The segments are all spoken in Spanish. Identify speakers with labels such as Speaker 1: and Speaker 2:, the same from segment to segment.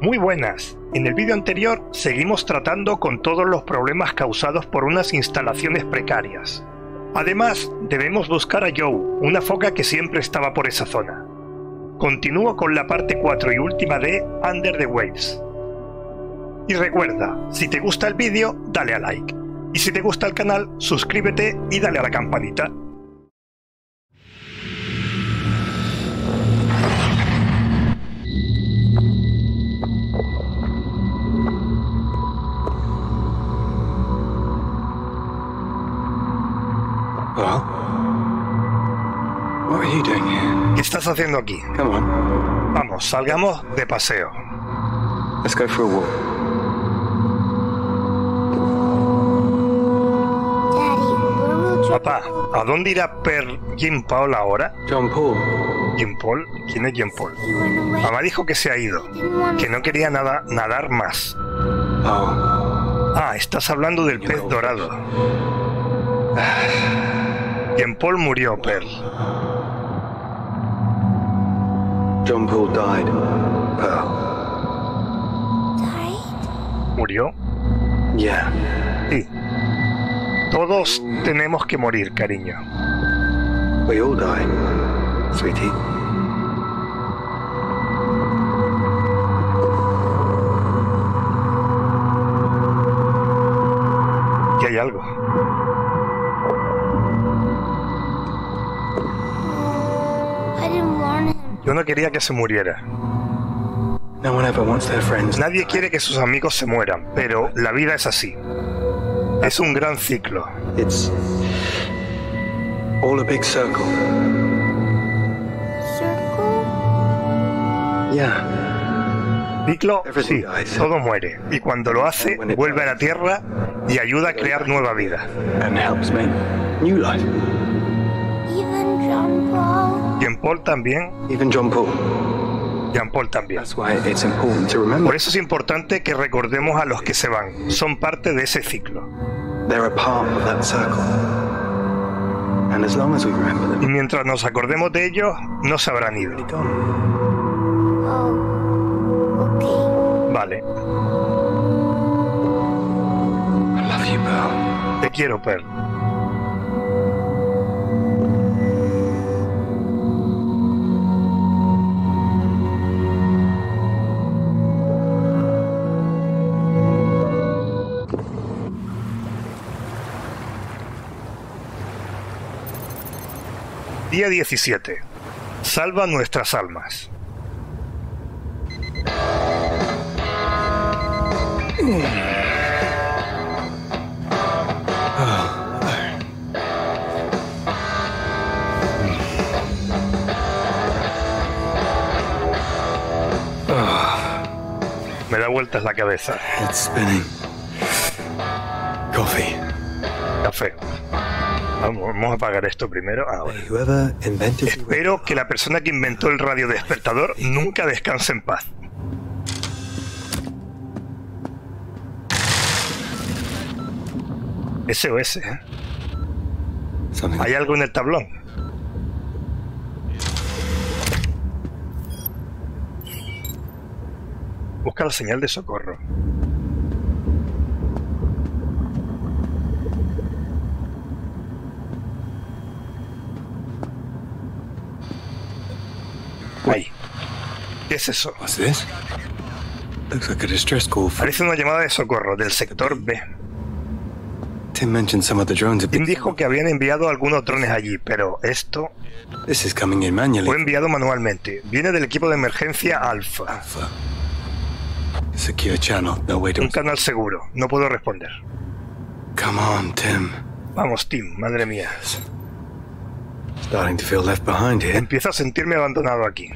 Speaker 1: Muy buenas. En el vídeo anterior seguimos tratando con todos los problemas causados por unas instalaciones precarias. Además, debemos buscar a Joe, una foca que siempre estaba por esa zona. Continúo con la parte 4 y última de Under the Waves. Y recuerda, si te gusta el vídeo, dale a like. Y si te gusta el canal, suscríbete y dale a la campanita. ¿Qué estás haciendo aquí? Vamos, salgamos de paseo.
Speaker 2: let's go for a walk.
Speaker 1: Papá, ¿a dónde irá Per Jim Paul ahora?
Speaker 2: John Paul.
Speaker 1: ¿Jim Paul? ¿Quién es Jim Paul? Mamá dijo que se ha ido, que no quería nada, nadar más.
Speaker 2: Oh,
Speaker 1: Ah, estás hablando del pez dorado. Jim Paul murió, Pearl.
Speaker 2: John Paul died. Pearl.
Speaker 3: died.
Speaker 1: ¿Murió?
Speaker 2: Yeah.
Speaker 1: Sí. Todos tenemos que morir, cariño.
Speaker 2: We all die, sweetie.
Speaker 1: No quería que se muriera. Nadie
Speaker 2: die.
Speaker 1: quiere que sus amigos se mueran, pero la vida es así. Es un gran ciclo.
Speaker 2: It's all a big circle.
Speaker 3: Circle?
Speaker 2: Yeah.
Speaker 1: Ciclo, sí, todo muere. Y cuando lo hace, vuelve a la Tierra y ayuda a crear nueva vida.
Speaker 2: And helps make new life.
Speaker 3: Paul?
Speaker 1: Jean Paul también,
Speaker 2: Even John Paul.
Speaker 1: Jean Paul también.
Speaker 2: That's why it's important to remember
Speaker 1: Por eso es importante que recordemos a los que se van. Son parte de ese ciclo.
Speaker 2: they're a part of that circle. And as long as we remember
Speaker 1: Y
Speaker 2: them,
Speaker 1: mientras nos acordemos de ellos, no se habrán ido.
Speaker 3: Oh. Okay.
Speaker 1: Vale,
Speaker 2: I love you, Pearl.
Speaker 1: te quiero, Pearl. Día 17. Salva nuestras almas. Me da vueltas la cabeza.
Speaker 2: It's. Coffee.
Speaker 1: Café. Vamos, vamos a apagar esto primero. Ah,
Speaker 2: the
Speaker 1: Espero que la persona que inventó el radio despertador nunca descanse en paz. SOS, ¿eh? ¿Hay algo en el tablón? Busca la señal de socorro. ¿Qué es eso? Parece una llamada de socorro del sector B.
Speaker 2: Tim mentioned some of the drones have
Speaker 1: Tim
Speaker 2: been.
Speaker 1: dijo que habían enviado algunos drones allí, pero esto
Speaker 2: This is coming in manually.
Speaker 1: fue enviado manualmente. Viene del equipo de emergencia Alpha.
Speaker 2: Alpha. Secure channel. No way to.
Speaker 1: Un canal seguro. No puedo responder.
Speaker 2: Come on, Tim.
Speaker 1: Vamos, Tim, madre mía.
Speaker 2: Starting to feel left behind here.
Speaker 1: Empiezo a sentirme abandonado aquí.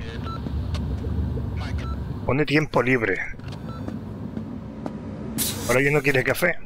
Speaker 1: Pone tiempo libre. Ahora yo no quiere café.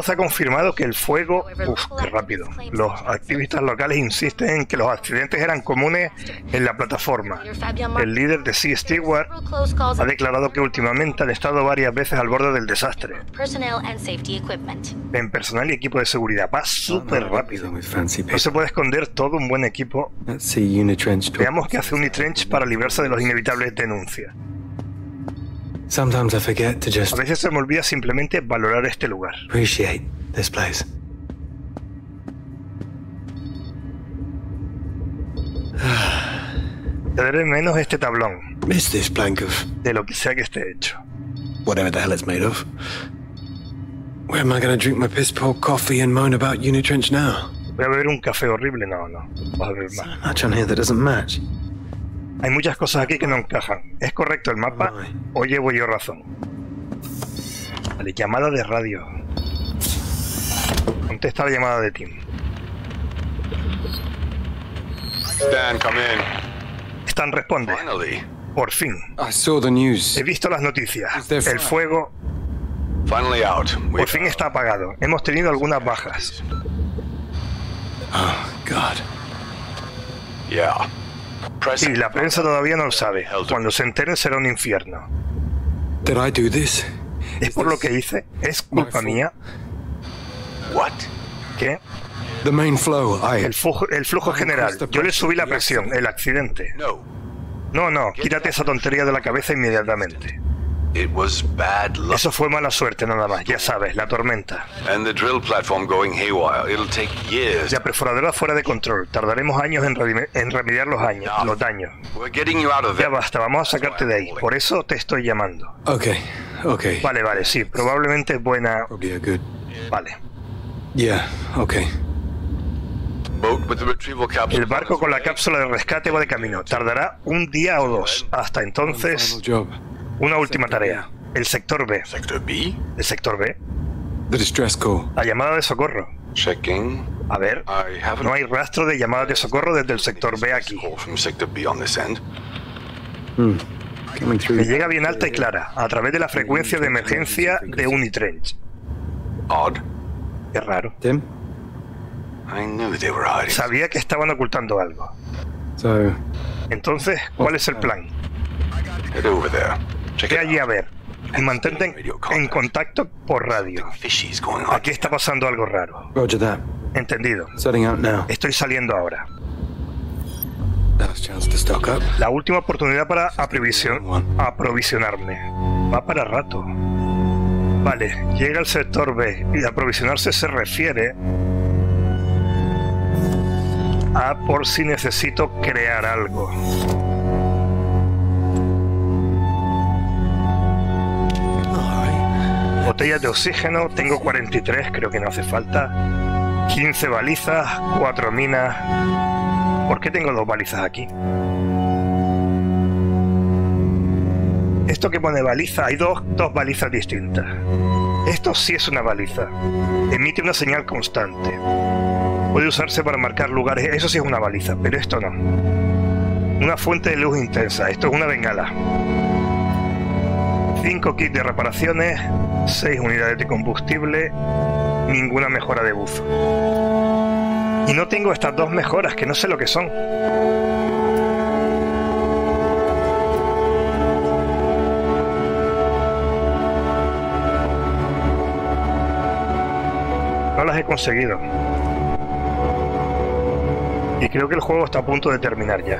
Speaker 1: Portavoz ha confirmado que el fuego... Uf, qué rápido. Los activistas locales insisten en que los accidentes eran comunes en la plataforma. El líder de Sea Stewart ha declarado que últimamente han estado varias veces al borde del desastre. En personal y equipo de seguridad. Va súper rápido. No se puede esconder todo un buen equipo. Veamos qué hace Unitrench para librarse de los inevitables denuncias.
Speaker 4: Sometimes I forget to just
Speaker 1: A veces se me olvida simplemente valorar este lugar.
Speaker 4: appreciate this place.
Speaker 1: Tendré menos este tablón,
Speaker 4: Miss this blank of
Speaker 1: de lo que sea que esté hecho.
Speaker 4: whatever the hell it's made of. Where am I going to drink my piss poor coffee and moan about Unitrench now?
Speaker 1: Voy a beber un café horrible, no, no. Vas a beber más.
Speaker 4: Much on here that doesn't match.
Speaker 1: Hay muchas cosas aquí que no encajan. ¿Es correcto el mapa o llevo yo razón? Vale, llamada de radio. Contesta la llamada de Tim.
Speaker 5: Stan, come in.
Speaker 1: Stan responde.
Speaker 5: Finally.
Speaker 1: Por fin.
Speaker 4: I saw the news.
Speaker 1: He visto las noticias. El fuego
Speaker 5: Finally out.
Speaker 1: Por fin está apagado. Hemos tenido algunas bajas.
Speaker 4: Oh, God.
Speaker 5: Yeah.
Speaker 1: Y la prensa todavía no lo sabe. Cuando se enteren será un infierno. ¿Es por lo que hice? ¿Es culpa mía? ¿Qué? El flujo, el flujo general. Yo le subí la presión. El accidente.
Speaker 5: No.
Speaker 1: No, no. Quítate esa tontería de la cabeza inmediatamente.
Speaker 5: It was bad luck.
Speaker 1: Eso fue mala suerte nada más. Ya sabes, la tormenta.
Speaker 5: And the drill platform going haywire. It'll take years.
Speaker 1: La perforadora fuera de control. Tardaremos años en, en remediar los, años, los daños.
Speaker 5: We're getting you out of
Speaker 1: Ya basta, vamos a sacarte de ahí. Por eso te estoy llamando.
Speaker 4: Okay. Okay.
Speaker 1: Vale, vale, sí. Probablemente es buena.
Speaker 4: A good.
Speaker 1: Vale.
Speaker 4: Yeah. Okay.
Speaker 5: Boat with the retrieval capsule.
Speaker 1: El barco con la cápsula de rescate va de camino. Tardará un día o dos. Hasta entonces,
Speaker 4: Final job.
Speaker 1: Una última tarea. El sector B.
Speaker 5: Sector B.
Speaker 1: ¿El sector B?
Speaker 4: The distress call.
Speaker 1: La llamada de socorro.
Speaker 5: Checking.
Speaker 1: A ver, no hay rastro de llamadas de socorro desde el sector B aquí.
Speaker 5: call from Sector B on this end.
Speaker 4: Coming through.
Speaker 1: Me llega bien alta y clara, a través de la frecuencia de emergencia de Unitrench.
Speaker 5: Odd.
Speaker 1: Qué raro.
Speaker 4: Tim.
Speaker 5: I knew they were hiding.
Speaker 1: Sabía que estaban ocultando algo.
Speaker 4: So,
Speaker 1: Entonces, ¿cuál es el plan? Ve allí a ver. Y mantente en, en contacto por radio. Aquí está pasando algo raro.
Speaker 4: Roger that.
Speaker 1: Entendido. Estoy saliendo ahora. La última oportunidad para aprovision- aprovisionarme. Va para rato. Vale, llega al sector B y aprovisionarse se refiere a por si necesito crear algo. Botellas de oxígeno, tengo 43, creo que no hace falta. 15 balizas, 4 minas. ¿Por qué tengo dos balizas aquí? Esto que pone baliza, hay dos, dos balizas distintas. Esto sí es una baliza. Emite una señal constante. Puede usarse para marcar lugares. Eso sí es una baliza, pero esto no. Una fuente de luz intensa. Esto es una bengala. 5 kits de reparaciones, 6 unidades de combustible, ninguna mejora de buzo. Y no tengo estas dos mejoras, que no sé lo que son. No las he conseguido. Y creo que el juego está a punto de terminar ya.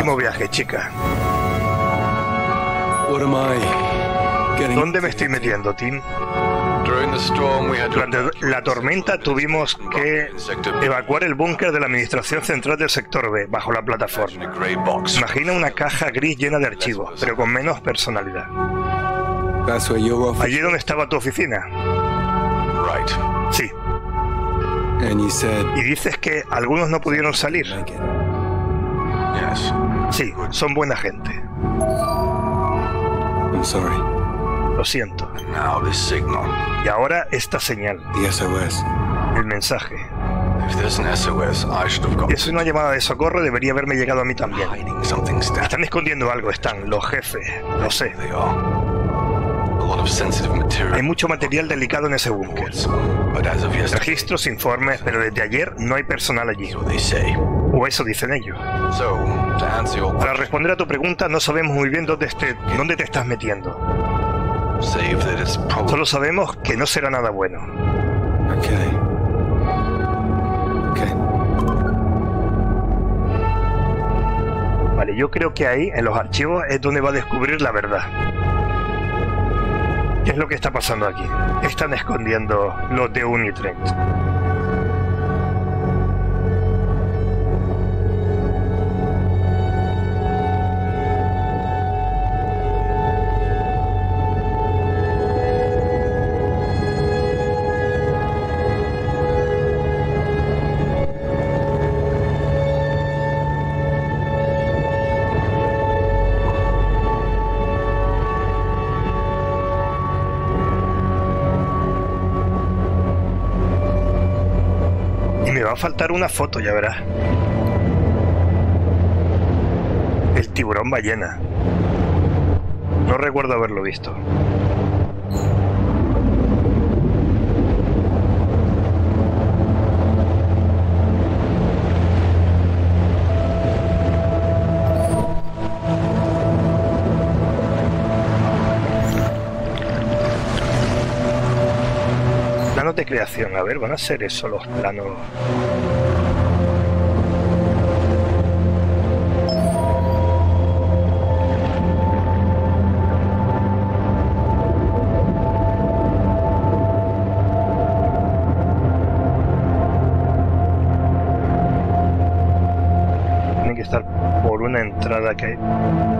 Speaker 1: Último viaje, chica. ¿Dónde me estoy metiendo, Tim?
Speaker 5: During the storm, we had to
Speaker 1: Durante la tormenta tuvimos que evacuar el búnker de la Administración Central del Sector B bajo la plataforma. Imagina una caja gris llena de archivos, pero con menos personalidad. Allí donde estaba tu oficina.
Speaker 5: Right.
Speaker 1: Sí.
Speaker 4: And you said.
Speaker 1: Y dices que algunos no pudieron salir. Sí, son buena gente.
Speaker 4: I'm sorry.
Speaker 1: Lo siento.
Speaker 5: Now this signal.
Speaker 1: Y ahora esta señal,
Speaker 4: The SOS.
Speaker 1: el mensaje.
Speaker 5: If there's an SOS, I should have got
Speaker 1: Es una llamada de socorro, debería haberme llegado a mí también. Están escondiendo algo, están los jefes, lo sé.
Speaker 5: They are.
Speaker 1: Hay mucho material delicado en ese búnker. Registros, informes, pero desde ayer no hay personal allí. O eso dicen ellos. Para responder a tu pregunta, no sabemos muy bien dónde, esté- dónde te estás metiendo. Solo sabemos que no será nada bueno.
Speaker 4: Okay. Okay.
Speaker 1: Vale, yo creo que ahí, en los archivos, es donde va a descubrir la verdad. ¿Qué es lo que está pasando aquí? ¿Qué Están escondiendo los de Unitrend. Faltar una foto, ya verás. El tiburón ballena. No recuerdo haberlo visto. Creación, a ver, van a ser eso los planos. Tiene que estar por una entrada que, que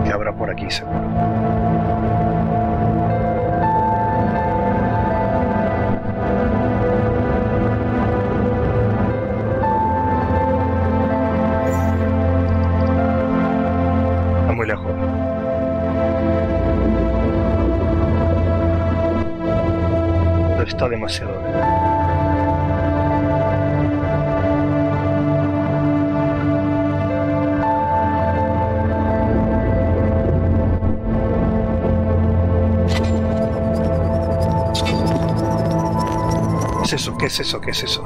Speaker 1: ¿Qué es eso? ¿Qué es eso?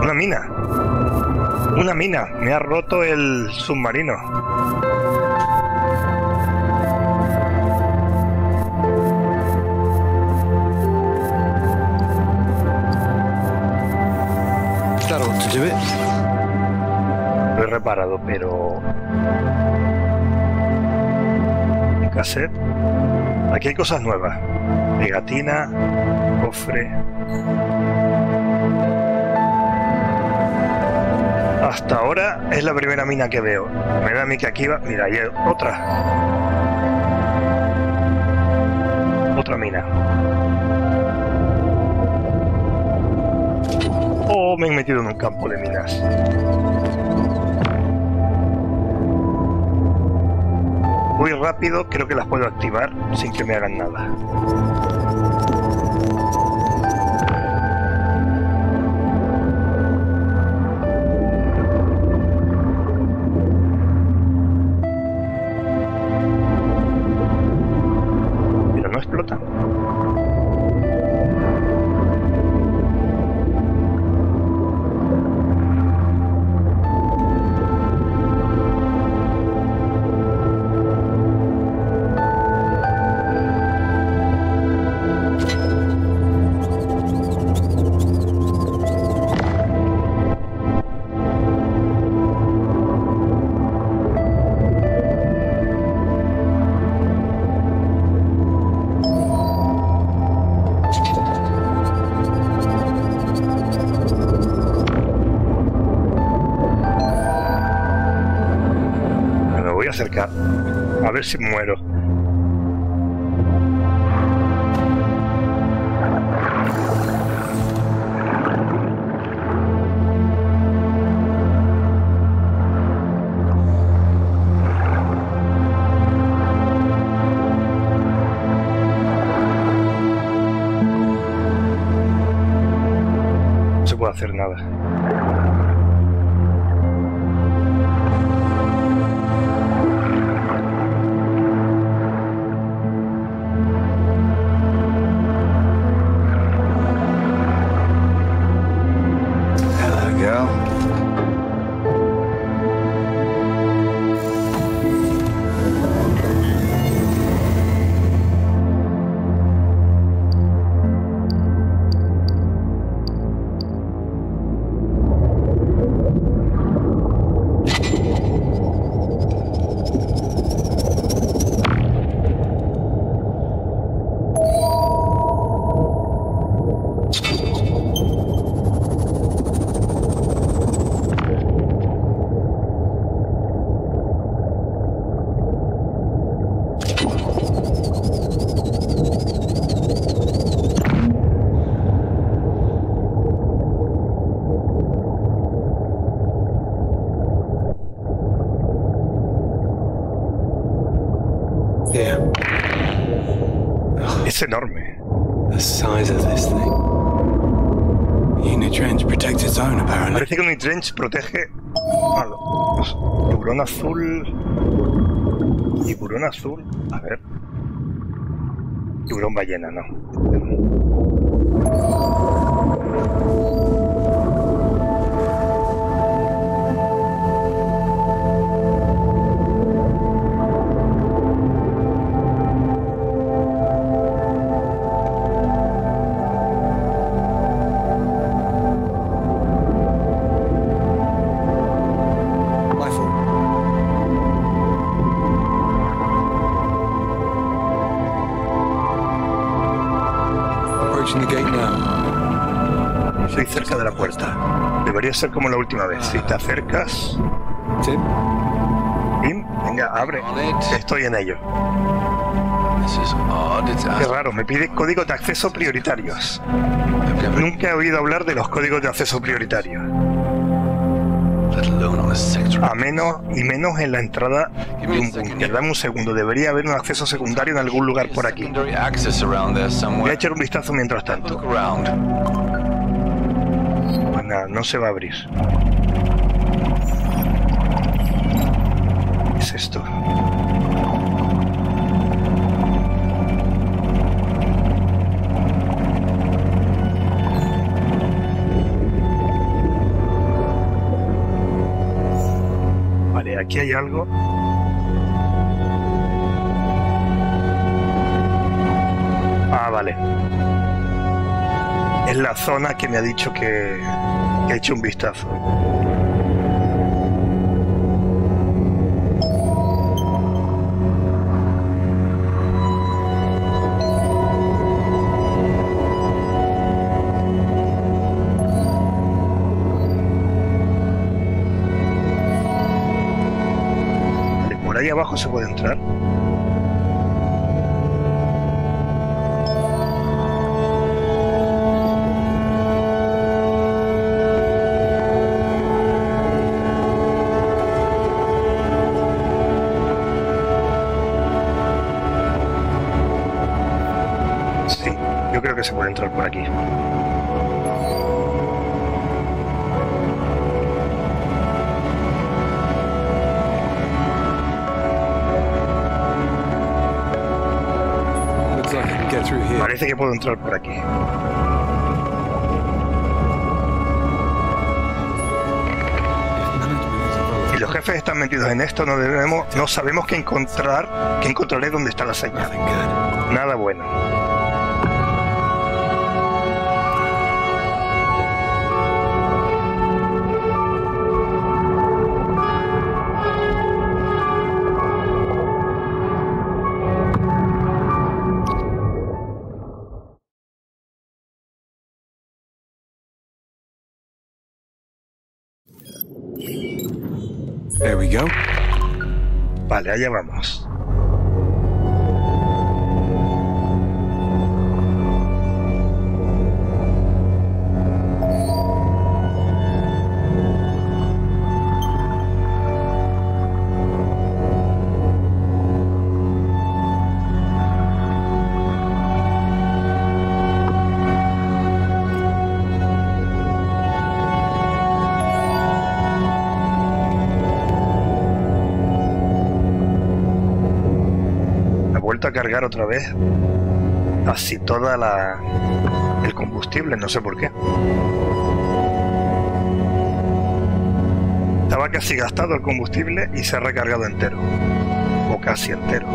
Speaker 1: Una mina. Una mina. Me ha roto el submarino.
Speaker 4: Do it.
Speaker 1: Lo he reparado, pero... Cassette. Aquí hay cosas nuevas. Pegatina, cofre. Hasta ahora es la primera mina que veo. Me da a mí que aquí va... Mira, hay otra. Otra mina. Oh, me he metido en un campo de minas. Voy rápido, creo que las puedo activar sin que me hagan nada. A ver si muero.
Speaker 4: No
Speaker 1: se puede hacer nada. Protege a los tiburón azul. Tiburón azul. A ver. Tiburón ballena, no. Ser como la última vez. Si te acercas.
Speaker 4: Tim,
Speaker 1: venga, abre. Estoy en ello. Qué raro, me pide códigos de acceso prioritarios.
Speaker 5: I've never,
Speaker 1: Nunca he oído hablar de los códigos de acceso prioritarios.
Speaker 5: a
Speaker 1: menos y menos en la entrada de un búnker. Dame un segundo, debería haber un acceso secundario en algún lugar por aquí. Voy a echar un vistazo mientras tanto. No se va a abrir. ¿Qué es esto? Vale, aquí hay algo. Ah, vale. Es la zona que me ha dicho que, hecho un vistazo. Por ahí abajo se puede entrar. Creo que se puede entrar por aquí. Parece que puedo entrar por aquí. Si los jefes están metidos en esto, no debemos, no sabemos qué encontrar, qué encontraré dónde está la señal. Nada bueno. Vale, allá vamos. Otra vez así toda la el combustible, no sé por qué. Estaba casi gastado el combustible y se ha recargado entero. O casi entero.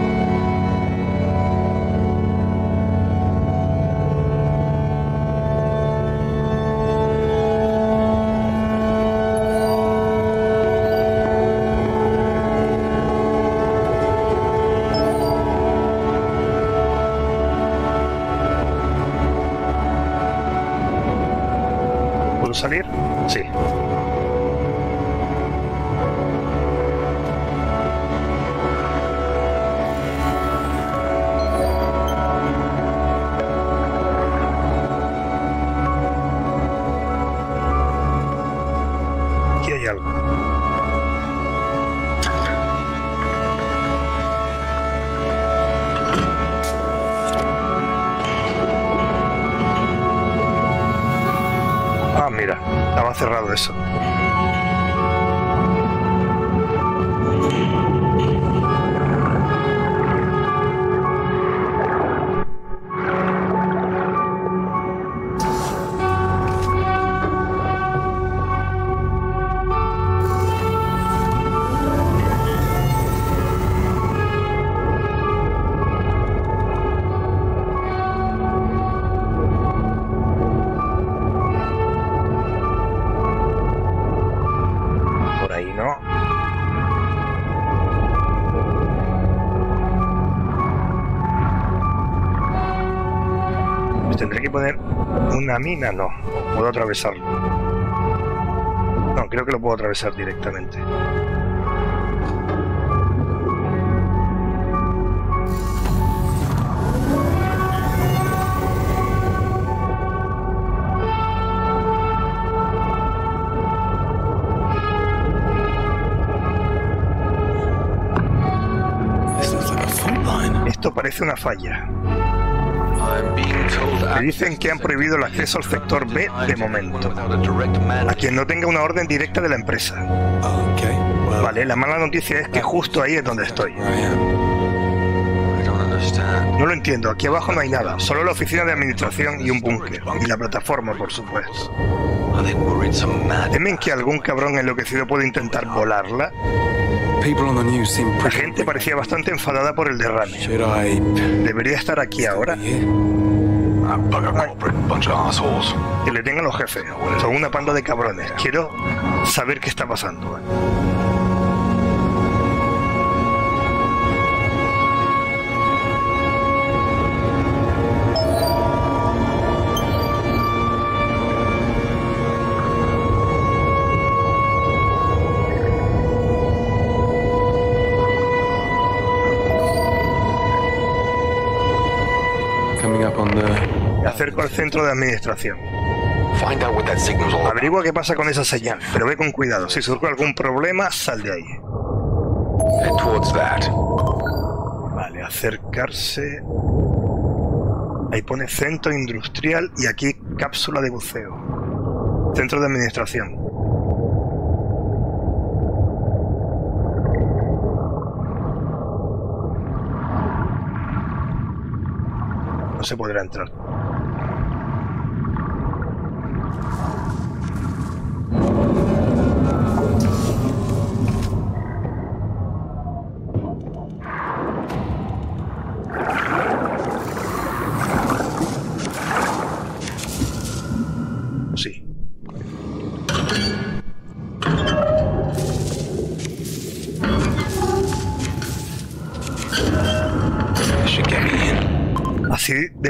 Speaker 1: Sí. Estaba mina, no. O puedo atravesarlo. No, creo que lo puedo atravesar directamente. Esto parece una falla. Me dicen que han prohibido el acceso al sector B de momento.
Speaker 5: a
Speaker 1: quien no tenga una orden directa de la empresa. Vale, la mala noticia es que justo ahí es donde estoy. No lo entiendo, aquí abajo no hay nada, solo la oficina de administración y un búnker. Y la plataforma, por supuesto. ¿Temen que algún cabrón enloquecido pueda intentar volarla? La gente parecía bastante enfadada por el derrame.
Speaker 4: Should I
Speaker 1: ¿Debería estar aquí ahora? Que le tengan los jefes. Son una panda de cabrones. Quiero saber qué está pasando. Al centro de administración. Averigua qué pasa con esa señal, pero ve con cuidado. Si surge algún problema, sal de ahí. Vale, acercarse. Ahí pone centro industrial y aquí cápsula de buceo. Centro de administración. No se podrá entrar.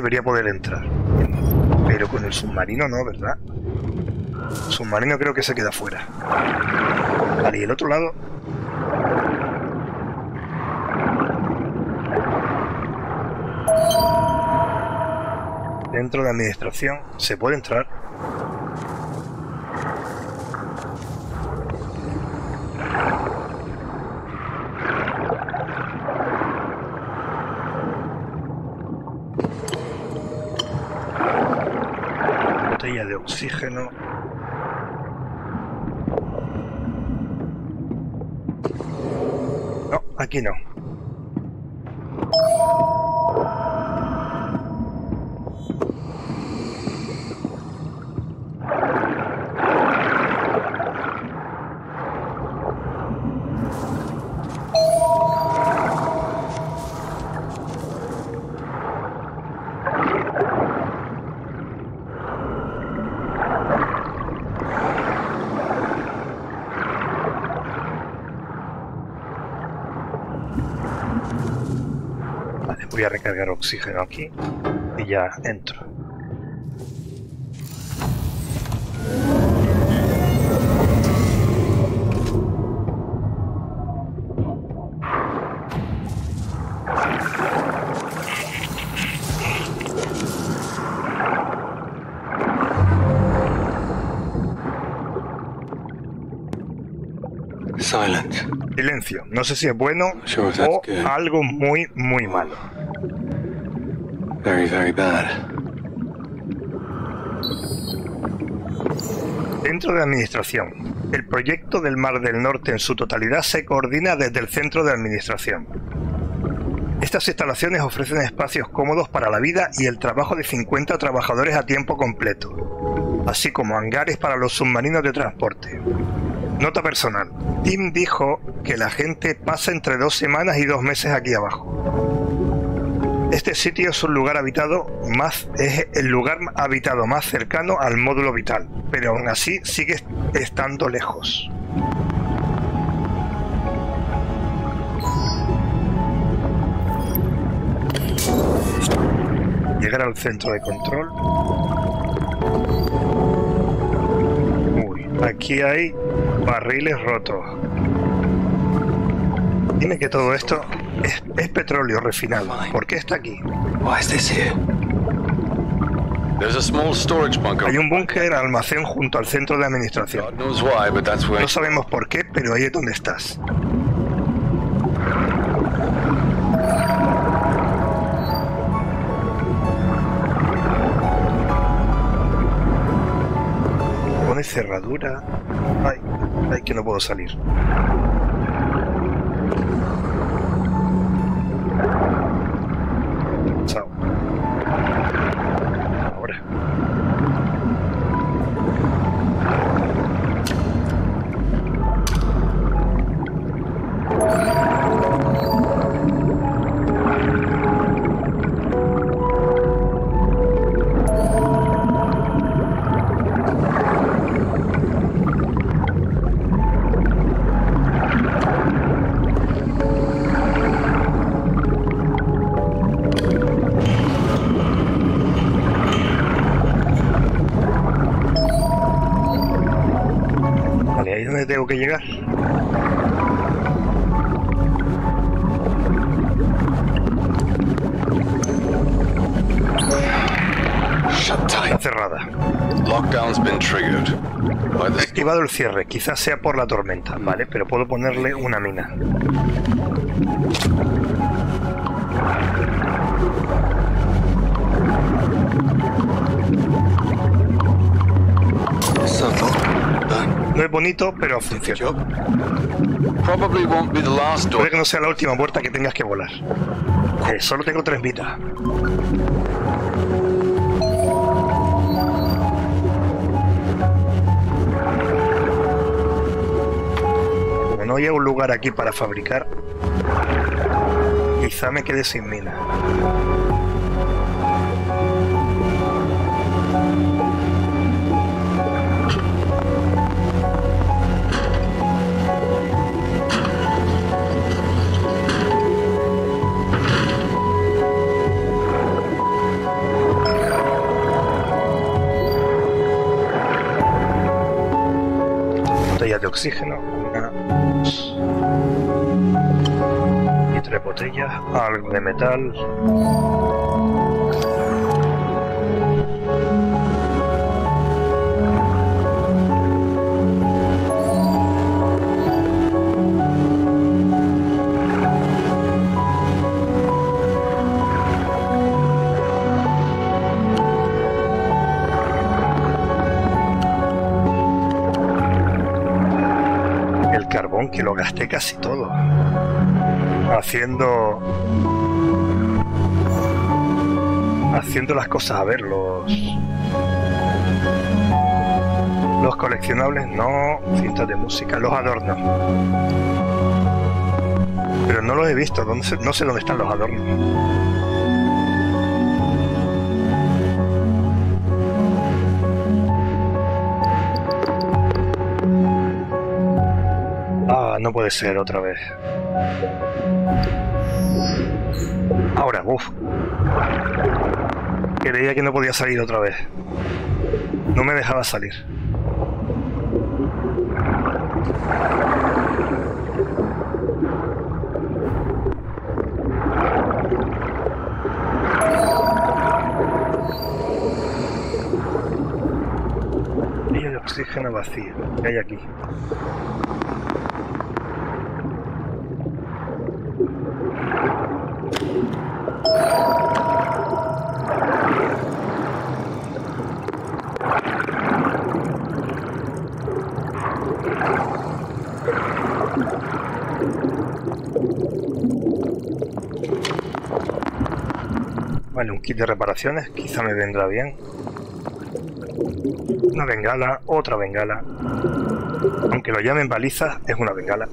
Speaker 1: Debería poder entrar. Pero con el submarino no, ¿verdad? Submarino creo que se queda fuera. Vale, y el otro lado. Dentro de administración se puede entrar. Botella de oxígeno. No, aquí no. Voy a recargar oxígeno aquí y ya entro.
Speaker 4: Silent.
Speaker 1: Silencio. No sé si es bueno o algo muy, muy malo.
Speaker 4: Very, very bad.
Speaker 1: Centro de Administración. El proyecto del Mar del Norte en su totalidad se coordina desde el Centro de Administración. Estas instalaciones ofrecen espacios cómodos para la vida y el trabajo de 50 trabajadores a tiempo completo, así como hangares para los submarinos de transporte. Nota personal. Tim dijo que la gente pasa entre dos semanas y dos meses aquí abajo. Este sitio es un lugar habitado más es el lugar habitado más cercano al módulo vital, pero aún así sigue estando lejos. Llegar al centro de control. Uy, aquí hay barriles rotos. Dime que todo esto es, es petróleo refinado. ¿Por qué está aquí?
Speaker 4: Why is this here?
Speaker 5: There's a small storage bunker.
Speaker 1: Hay un búnker almacén junto al centro de administración.
Speaker 5: God knows why, but that's where.
Speaker 1: No sabemos por qué, pero ahí es donde estás. Pone cerradura. Ay, ay, que no puedo salir. Activado el cierre, quizás sea por la tormenta, ¿vale? Pero puedo ponerle una mina. No es bonito, pero funciona. Puede que no sea la última puerta que tengas que volar. Eh, solo tengo tres vidas. No hay un lugar aquí para fabricar, quizá me quede sin mina. De oxígeno, botellas, algo de metal. El carbón que lo gasté casi todo. Haciendo. Haciendo las cosas. A ver, los. Los coleccionables no. Cintas de música, los adornos. Pero no los he visto. ¿dónde se- no sé dónde están los adornos. Puede ser otra vez. Ahora, uff. Creía que no podía salir otra vez. No me dejaba salir. Vía de oxígeno vacía. ¿Qué hay aquí? De reparaciones, quizá me vendrá bien. Una bengala, otra bengala. Aunque lo llamen balizas, es una bengala.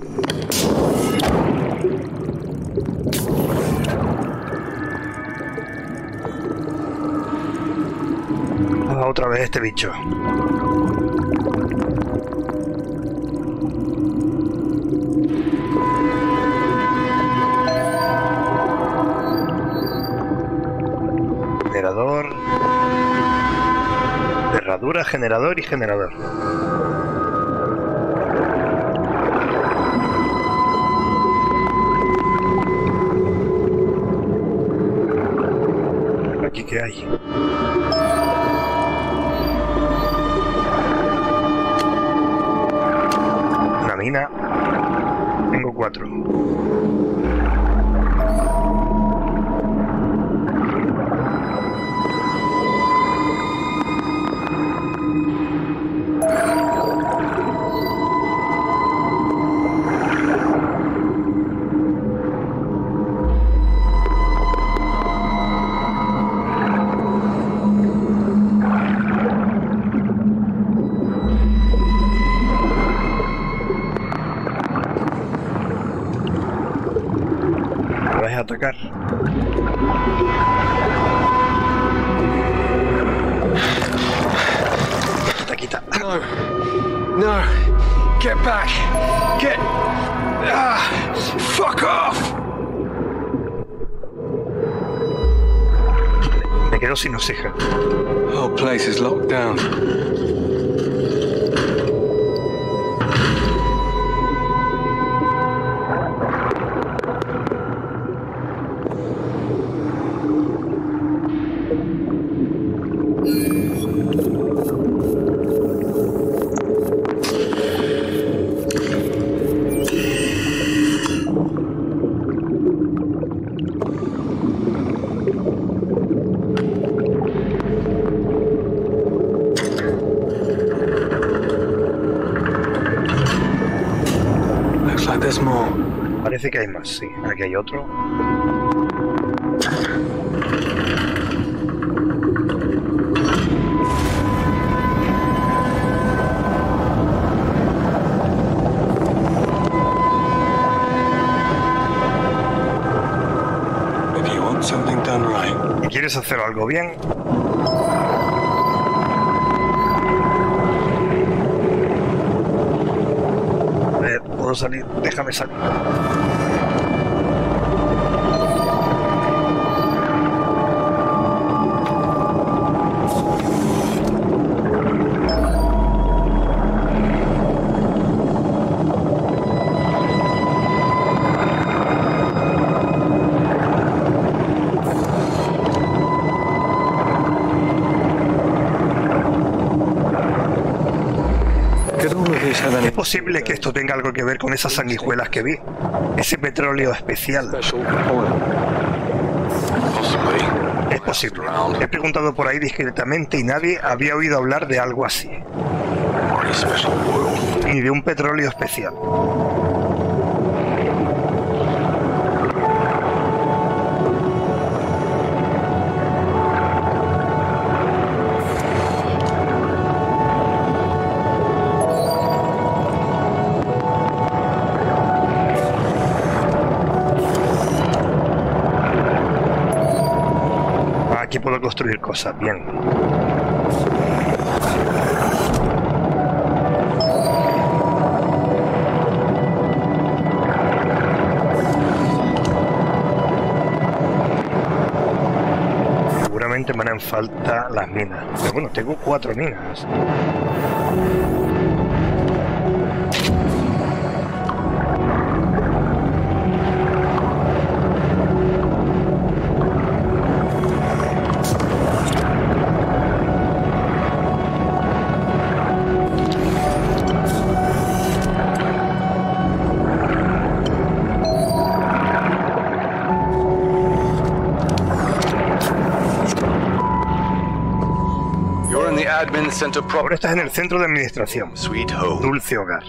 Speaker 1: Otra vez este bicho. Generador y generador. Aquí que hay. Una mina. Tengo cuatro. Parece que hay más, sí. Aquí hay otro. ¿Y quieres hacer algo bien? A ver, puedo salir. Déjame salir. Posible que esto tenga algo que ver con esas sanguijuelas que vi? Ese petróleo especial. Es posible. He preguntado por ahí discretamente y nadie había oído hablar de algo así. Ni de un petróleo especial. puedo construir cosas bien. Seguramente me harán falta las minas. Pero bueno, tengo cuatro minas. Ahora estás en el centro de administración.
Speaker 5: Sweet home.
Speaker 1: Dulce hogar.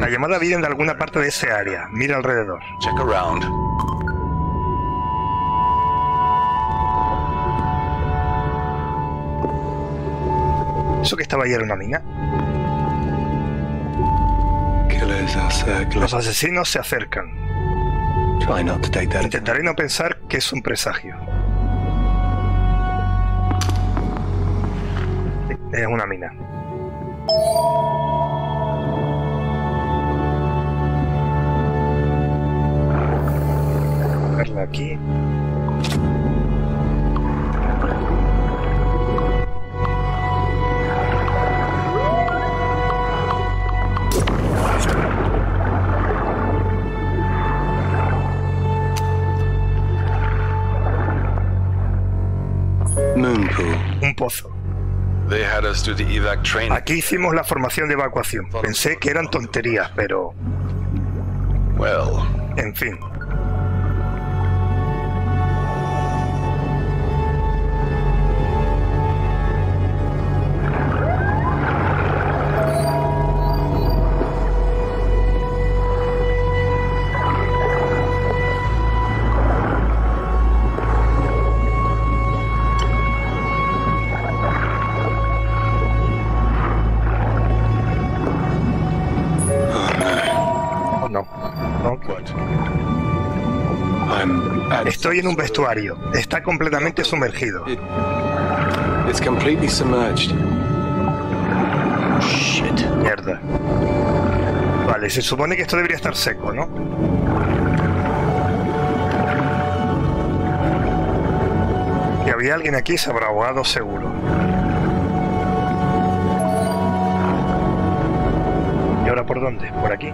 Speaker 1: La llamada viene de alguna parte de ese área. Mira alrededor.
Speaker 5: Check around.
Speaker 1: ¿Eso que estaba ahí era una mina? Los asesinos se acercan. Intentaré no pensar que es un presagio. Aquí hicimos la formación de evacuación. Pensé que eran tonterías, pero... En fin. Estoy en un vestuario. Está completamente sumergido.
Speaker 2: It, it's completely submerged. Shit.
Speaker 1: Mierda. Vale, se supone que esto debería estar seco, ¿no? Si había alguien aquí, se habrá ahogado seguro. ¿Y ahora por dónde? ¿Por aquí?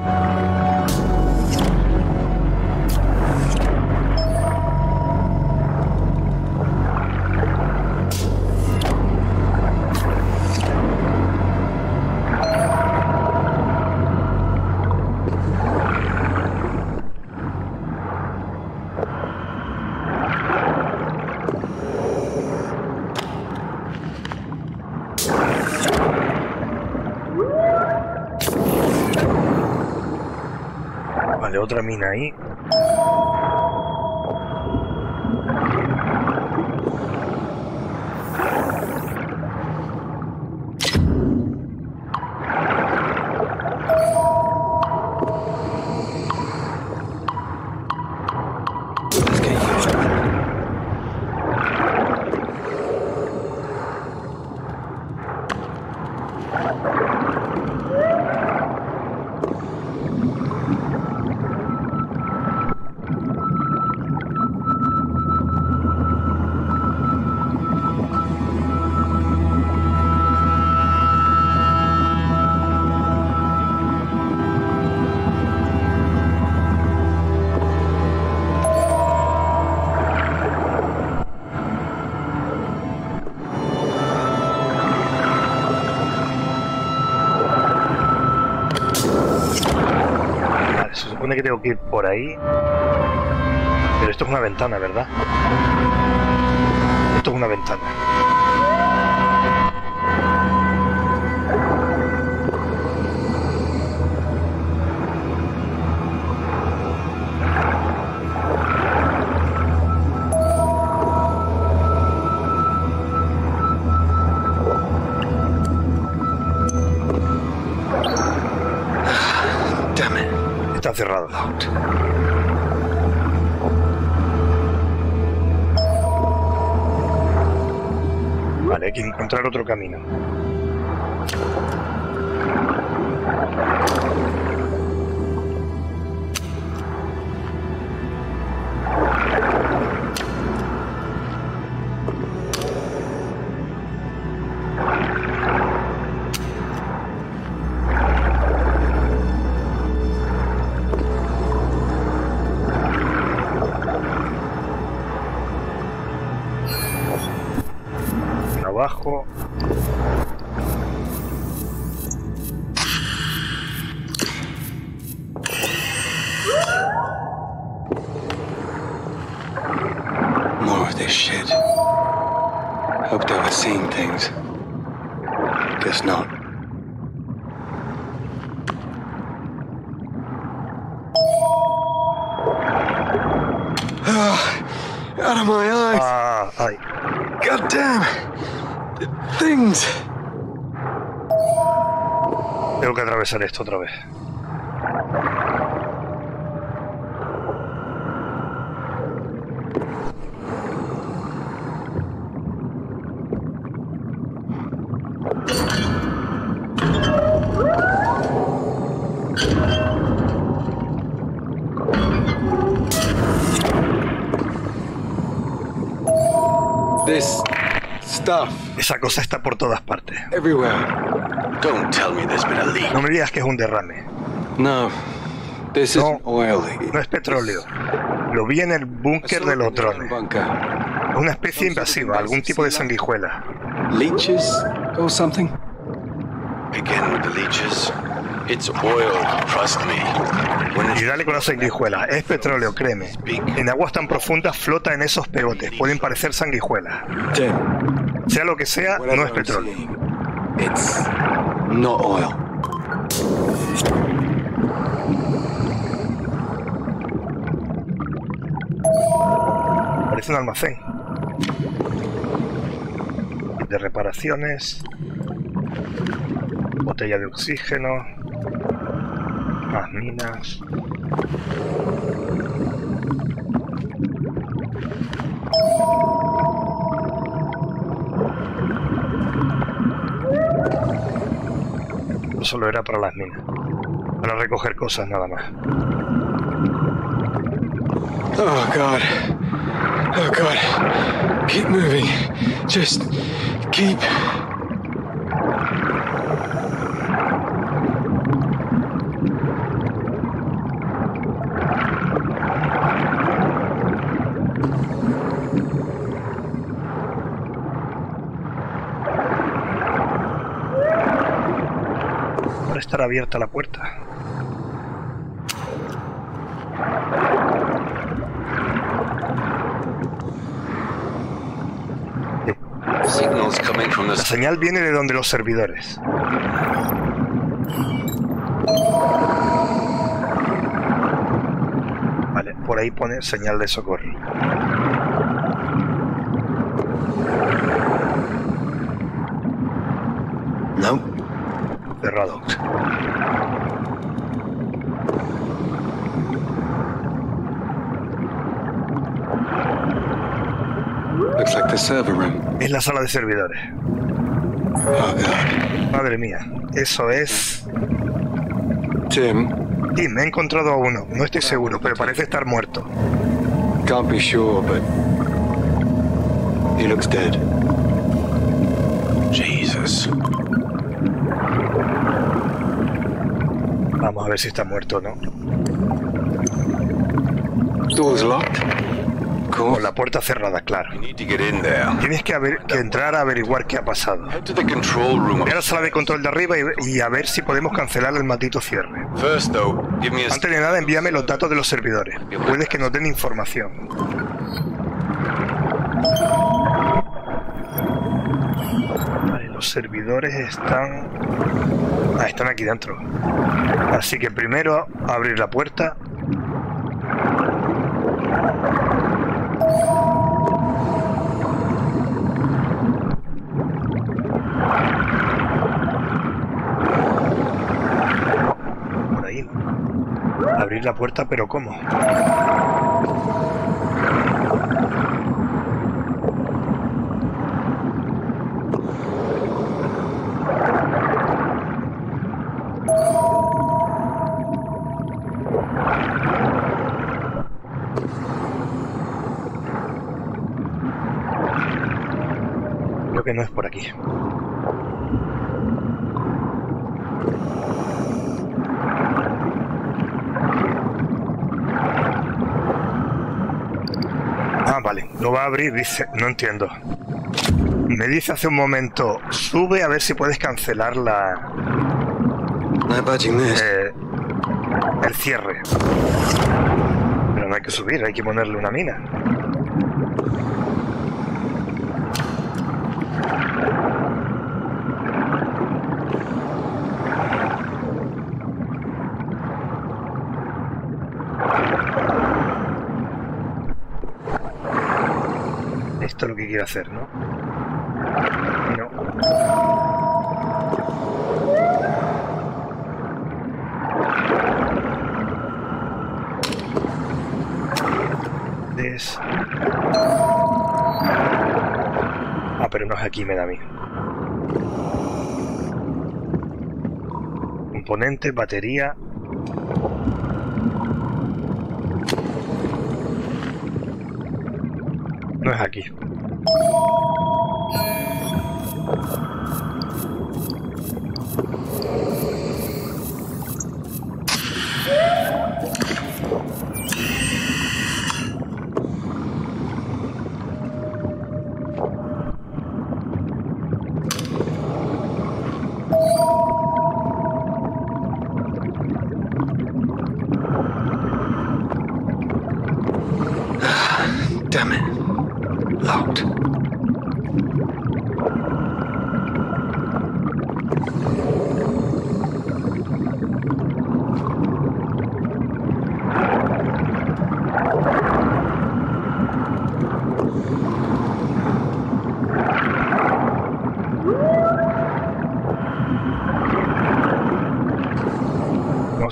Speaker 1: Otra mina ahí. Que tengo que ir por ahí. Pero esto es una ventana, ¿verdad? Esto es una ventana. Vale, hay que encontrar otro camino.
Speaker 2: Hoped I was seeing things. Guess not. Ah, out of my eyes.
Speaker 1: Ah, ay.
Speaker 2: God damn. Things.
Speaker 1: Tengo que atravesar esto otra vez.
Speaker 2: This stuff
Speaker 1: Esa cosa está por todas partes.
Speaker 2: everywhere.
Speaker 5: Don't tell me there's been a leak.
Speaker 1: No me digas que es un derrame.
Speaker 2: No, this
Speaker 1: No.
Speaker 2: oil.
Speaker 1: No es petróleo. Lo vi en el búnker de los drones. Una especie invasiva, algún tipo de sanguijuela.
Speaker 2: Leeches or something?
Speaker 5: Again with the leeches. It's oil, trust me.
Speaker 1: Y dale con la sanguijuela. Es petróleo, créeme. En aguas tan profundas flota en esos pegotes. Pueden parecer sanguijuelas. Sea lo que sea, no es petróleo.
Speaker 2: It's not oil.
Speaker 1: Parece un almacén. De reparaciones. Botella de oxígeno. Más minas. Solo era para las minas. Para recoger cosas nada más.
Speaker 2: Oh god. Oh god. Keep moving. Just keep.
Speaker 1: Abierta la puerta. La señal viene de donde los servidores. Vale, por ahí pone señal de socorro.
Speaker 2: No.
Speaker 1: Cerrado.
Speaker 2: Looks like the server room.
Speaker 1: Es la sala de servidores.
Speaker 2: Oh god.
Speaker 1: Madre mía, eso es...
Speaker 2: Tim,
Speaker 1: me he encontrado a uno. No estoy seguro, pero parece estar muerto.
Speaker 2: can't be sure, but he looks dead.
Speaker 5: Jesus.
Speaker 1: Vamos a ver si está muerto o no.
Speaker 2: Door's locked.
Speaker 1: Con la puerta cerrada, claro. Tienes que, haber- que entrar a averiguar qué ha pasado. Ve a la sala de control de arriba y, y a ver si podemos cancelar el maldito cierre. Antes de nada, envíame los datos de los servidores. Puedes que nos den información. Vale, los servidores están... Ah, están aquí dentro. Así que primero abrir la puerta. Por ahí. Abrir la puerta, pero ¿cómo? Creo que no es por aquí. Ah, vale. Lo va a abrir, dice. No entiendo. Me dice hace un momento, sube a ver si puedes cancelar la, eh, el cierre. Pero no hay que subir, hay que ponerle una mina. Hacer, ¿no? No. Ah, pero no es aquí, me da a mí. Componente, batería. No es aquí.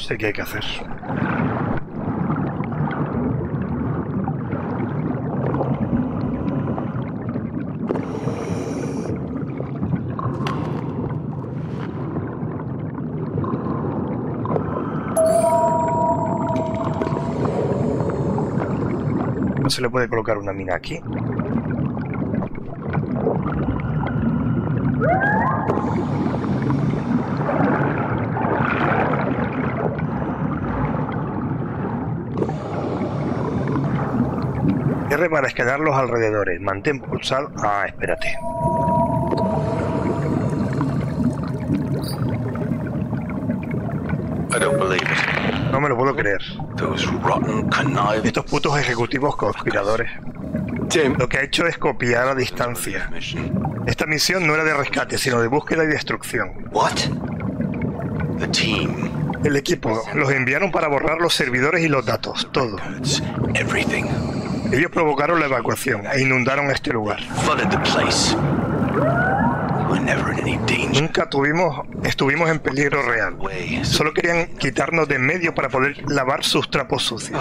Speaker 1: Sé qué hay que hacer. ¿No se le puede colocar una mina aquí? Para escanear los alrededores. Mantén pulsado. Ah, espérate.
Speaker 5: I don't believe it.
Speaker 1: No me lo puedo creer.
Speaker 5: Those rotten
Speaker 1: Estos putos ejecutivos conspiradores.
Speaker 4: Tim,
Speaker 1: Lo que ha hecho es copiar a distancia. Esta misión no era de rescate, sino de búsqueda y destrucción.
Speaker 5: What? The team.
Speaker 1: El equipo los enviaron para borrar los servidores y los datos, todo.
Speaker 5: Everything.
Speaker 1: Ellos provocaron la evacuación e inundaron este lugar. Nunca tuvimos, estuvimos en peligro real. Solo querían quitarnos de medio para poder lavar sus trapos sucios.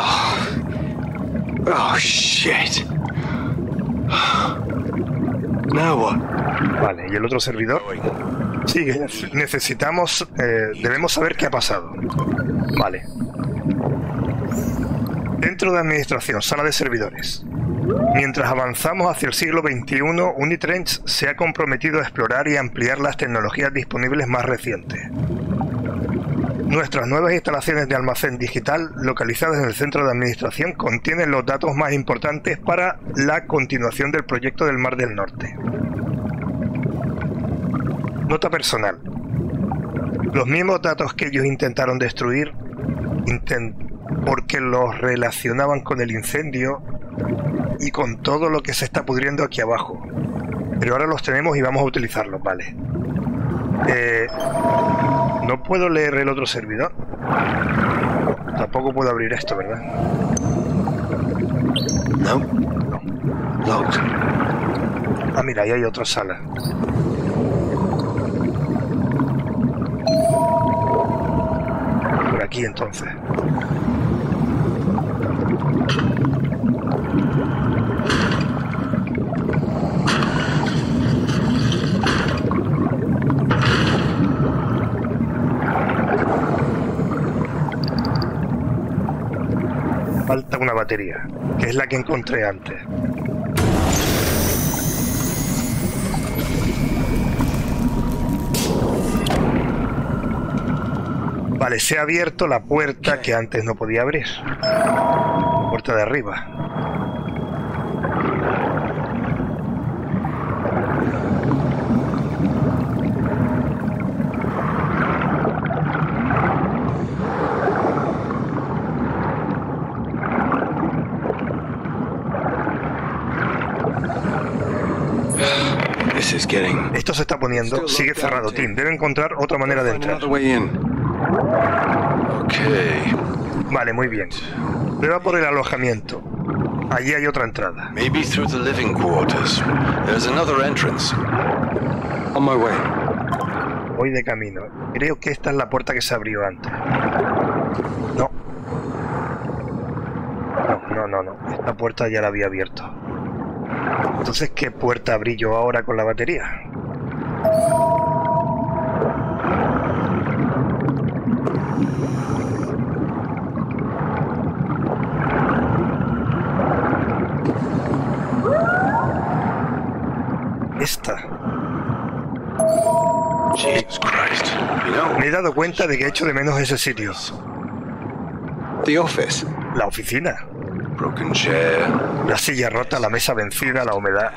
Speaker 4: Oh, shit. Now what?
Speaker 1: Vale, ¿y el otro servidor? Sigue, necesitamos, eh, debemos saber qué ha pasado. Vale. Centro de Administración, sala de servidores. Mientras avanzamos hacia el siglo XXI, Unitrench se ha comprometido a explorar y ampliar las tecnologías disponibles más recientes. Nuestras nuevas instalaciones de almacén digital localizadas en el centro de administración contienen los datos más importantes para la continuación del proyecto del Mar del Norte. Nota personal. Los mismos datos que ellos intentaron destruir porque los relacionaban con el incendio y con todo lo que se está pudriendo aquí abajo. Pero ahora los tenemos y vamos a utilizarlos, vale. Eh, no puedo leer el otro servidor. Tampoco puedo abrir esto, ¿verdad?
Speaker 4: No. Locked.
Speaker 1: Ah, mira, ahí hay otra sala. Por aquí entonces. Falta una batería, que es la que encontré antes. Vale, se ha abierto la puerta que antes no podía abrir. Puerta de arriba.
Speaker 2: is getting.
Speaker 1: Esto se está poniendo. Sigue cerrado, Tim. Debe encontrar otra manera de entrar. Vale, muy bien. Prueba por el alojamiento. Allí hay otra entrada.
Speaker 5: Maybe through the living quarters. There's another entrance.
Speaker 2: On my way.
Speaker 1: Voy de camino. Creo que esta es la puerta que se abrió antes. No. No, no, no, no. Esta puerta ya la había abierto. Entonces, ¿qué puerta abrí yo ahora con la batería? Me he dado cuenta de que echo de menos ese sitio.
Speaker 2: The office.
Speaker 1: La oficina.
Speaker 5: broken chair,
Speaker 1: La silla rota, la mesa vencida, la humedad.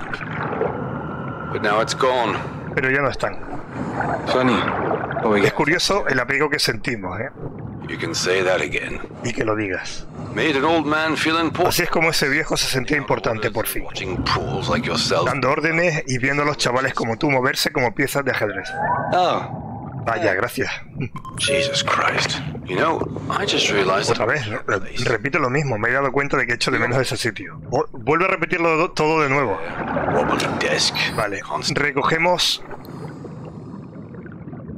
Speaker 5: but now it's gone.
Speaker 1: Pero ya no están.
Speaker 2: Funny. Oh,
Speaker 1: Es curioso el apego que sentimos, ¿eh?
Speaker 5: You can say that again.
Speaker 1: Y que lo digas.
Speaker 5: Made an old man feel important.
Speaker 1: Así es como ese viejo se sentía importante por fin. Dando órdenes y viendo a los chavales como tú moverse como piezas de ajedrez.
Speaker 2: Oh,
Speaker 1: Vaya, gracias.
Speaker 5: Jesus Christ. You know, I just realized
Speaker 1: Otra vez, re- repito lo mismo. Me he dado cuenta de que echo de menos ese sitio. Vu- Vuelve a repetirlo do- todo de nuevo. Vale, recogemos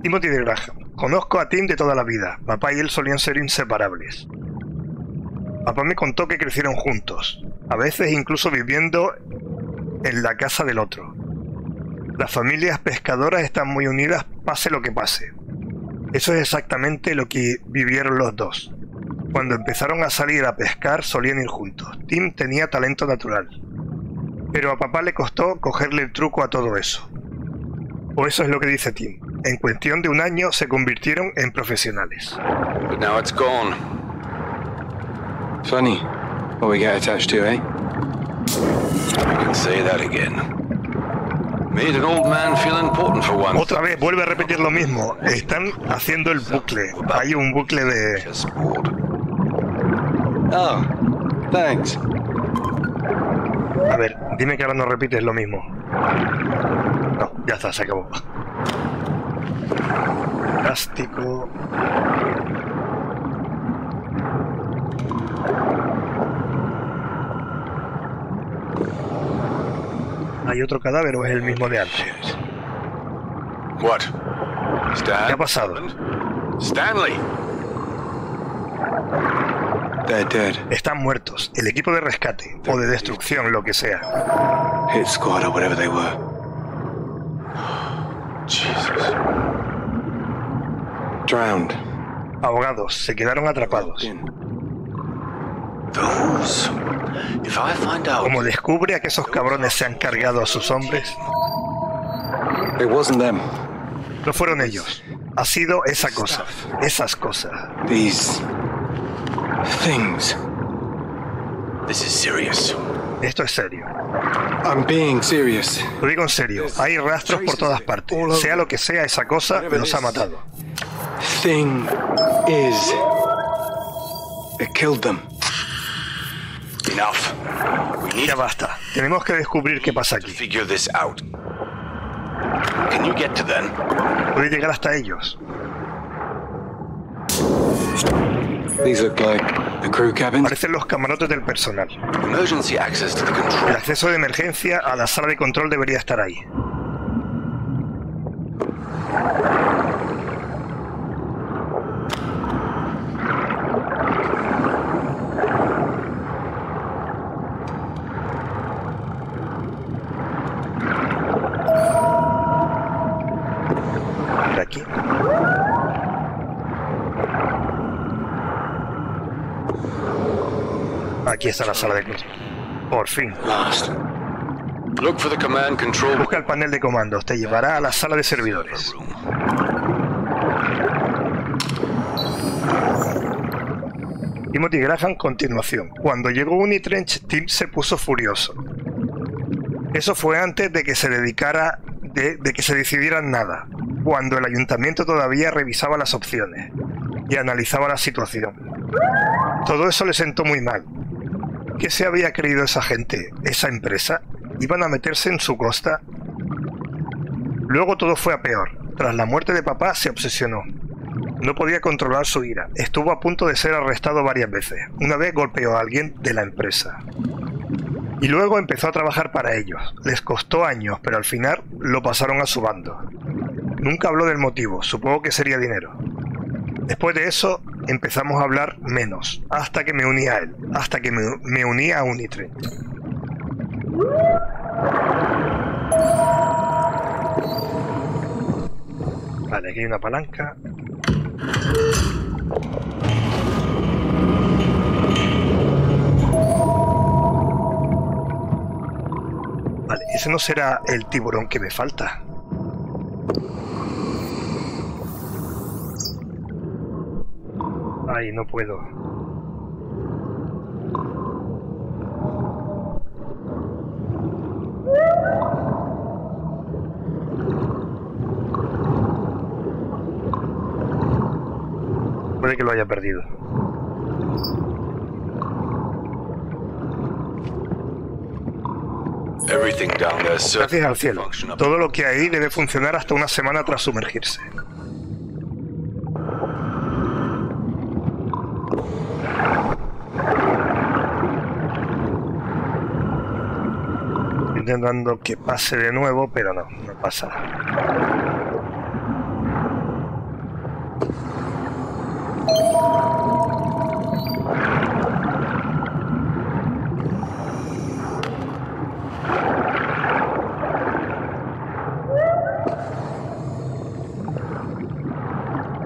Speaker 1: Timothy de Graham. Conozco a Tim de toda la vida. Papá y él solían ser inseparables. Papá me contó que crecieron juntos, a veces incluso viviendo en la casa del otro. Las familias pescadoras están muy unidas pase lo que pase. Eso es exactamente lo que vivieron los dos. Cuando empezaron a salir a pescar solían ir juntos. Tim tenía talento natural. Pero a papá le costó cogerle el truco a todo eso. O eso es lo que dice Tim. En cuestión de un año se convirtieron en profesionales.
Speaker 5: But now it's gone.
Speaker 2: funny. What we get attached to, eh?
Speaker 5: You can say that again. Made an old man feel important for once.
Speaker 1: Otra vez vuelve a repetir lo mismo. Están haciendo el bucle. Hay un bucle de...
Speaker 2: Oh, thanks.
Speaker 1: A ver, dime que ahora no repites lo mismo. No, ya está, se acabó. Plástico. ¿Hay otro cadáver o es el mismo de antes?
Speaker 5: What? Stan?
Speaker 1: ¿Qué ha pasado?
Speaker 5: Stanley!
Speaker 2: They're dead.
Speaker 1: Están muertos. El equipo de rescate o de destrucción, lo que sea.
Speaker 2: Hit squad or whatever they were.
Speaker 5: Jesus.
Speaker 2: Drowned.
Speaker 1: Ahogados, se quedaron atrapados.
Speaker 2: In.
Speaker 5: Those. If I find out.
Speaker 1: Como descubre a que esos cabrones se han cargado a sus hombres,
Speaker 2: It wasn't them.
Speaker 1: no fueron ellos. Ha sido esa cosa, esas cosas.
Speaker 2: These things.
Speaker 5: This is serious.
Speaker 1: Esto es serio.
Speaker 2: I'm being serious.
Speaker 1: Lo digo en serio. Hay rastros por todas partes. Sea lo que sea, esa cosa los ha matado.
Speaker 2: Thing is. It killed them.
Speaker 5: Enough. We need
Speaker 1: Ya
Speaker 5: to
Speaker 1: basta. Tenemos que descubrir qué pasa aquí.
Speaker 5: figure this out. Can you get to them?
Speaker 1: Puede llegar hasta ellos.
Speaker 2: These look like the crew cabins.
Speaker 1: Parecen los camarotes del personal.
Speaker 5: Emergency access to the
Speaker 1: El
Speaker 5: control.
Speaker 1: acceso de emergencia a la sala de control debería estar ahí. Por aquí. Aquí está la sala de control. Por fin. Busca el panel de comandos, te llevará a la sala de servidores. Timothy Graham, continuación. Cuando llegó Unitrench, Tim se puso furioso. Eso fue antes de que se dedicara, de, de que se decidieran nada, cuando el ayuntamiento todavía revisaba las opciones y analizaba la situación. Todo eso le sentó muy mal. ¿Qué se había creído esa gente, esa empresa? ¿Iban a meterse en su costa? Luego todo fue a peor. Tras la muerte de papá se obsesionó. No podía controlar su ira. Estuvo a punto de ser arrestado varias veces. Una vez golpeó a alguien de la empresa. Y luego empezó a trabajar para ellos. Les costó años, pero al final lo pasaron a su bando. Nunca habló del motivo, supongo que sería dinero. Después de eso empezamos a hablar menos, hasta que me uní a él, hasta que me, me uní a Unitrend. Vale, aquí hay una palanca. Vale, ese no será el tiburón que me falta. Ay, no puedo. Puede que lo haya perdido.
Speaker 5: Everything down there
Speaker 1: Gracias al cielo. Todo lo que hay debe funcionar hasta una semana tras sumergirse. Intentando que pase de nuevo, pero no, no pasa.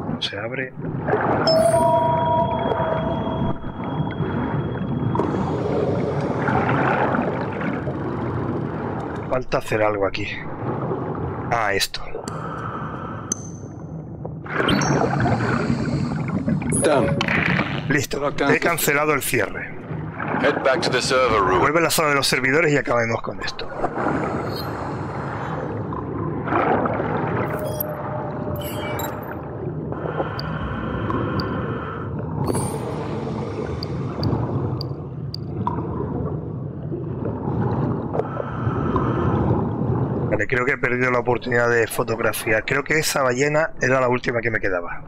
Speaker 1: No se abre. Falta hacer algo aquí. Ah, esto.
Speaker 2: Done.
Speaker 1: Listo. He cancelado el cierre.
Speaker 5: Head back to the server room.
Speaker 1: Vuelve a la sala de los servidores y acabemos con esto. Vale, creo que he perdido la oportunidad de fotografiar. Creo que esa ballena era la última que me quedaba.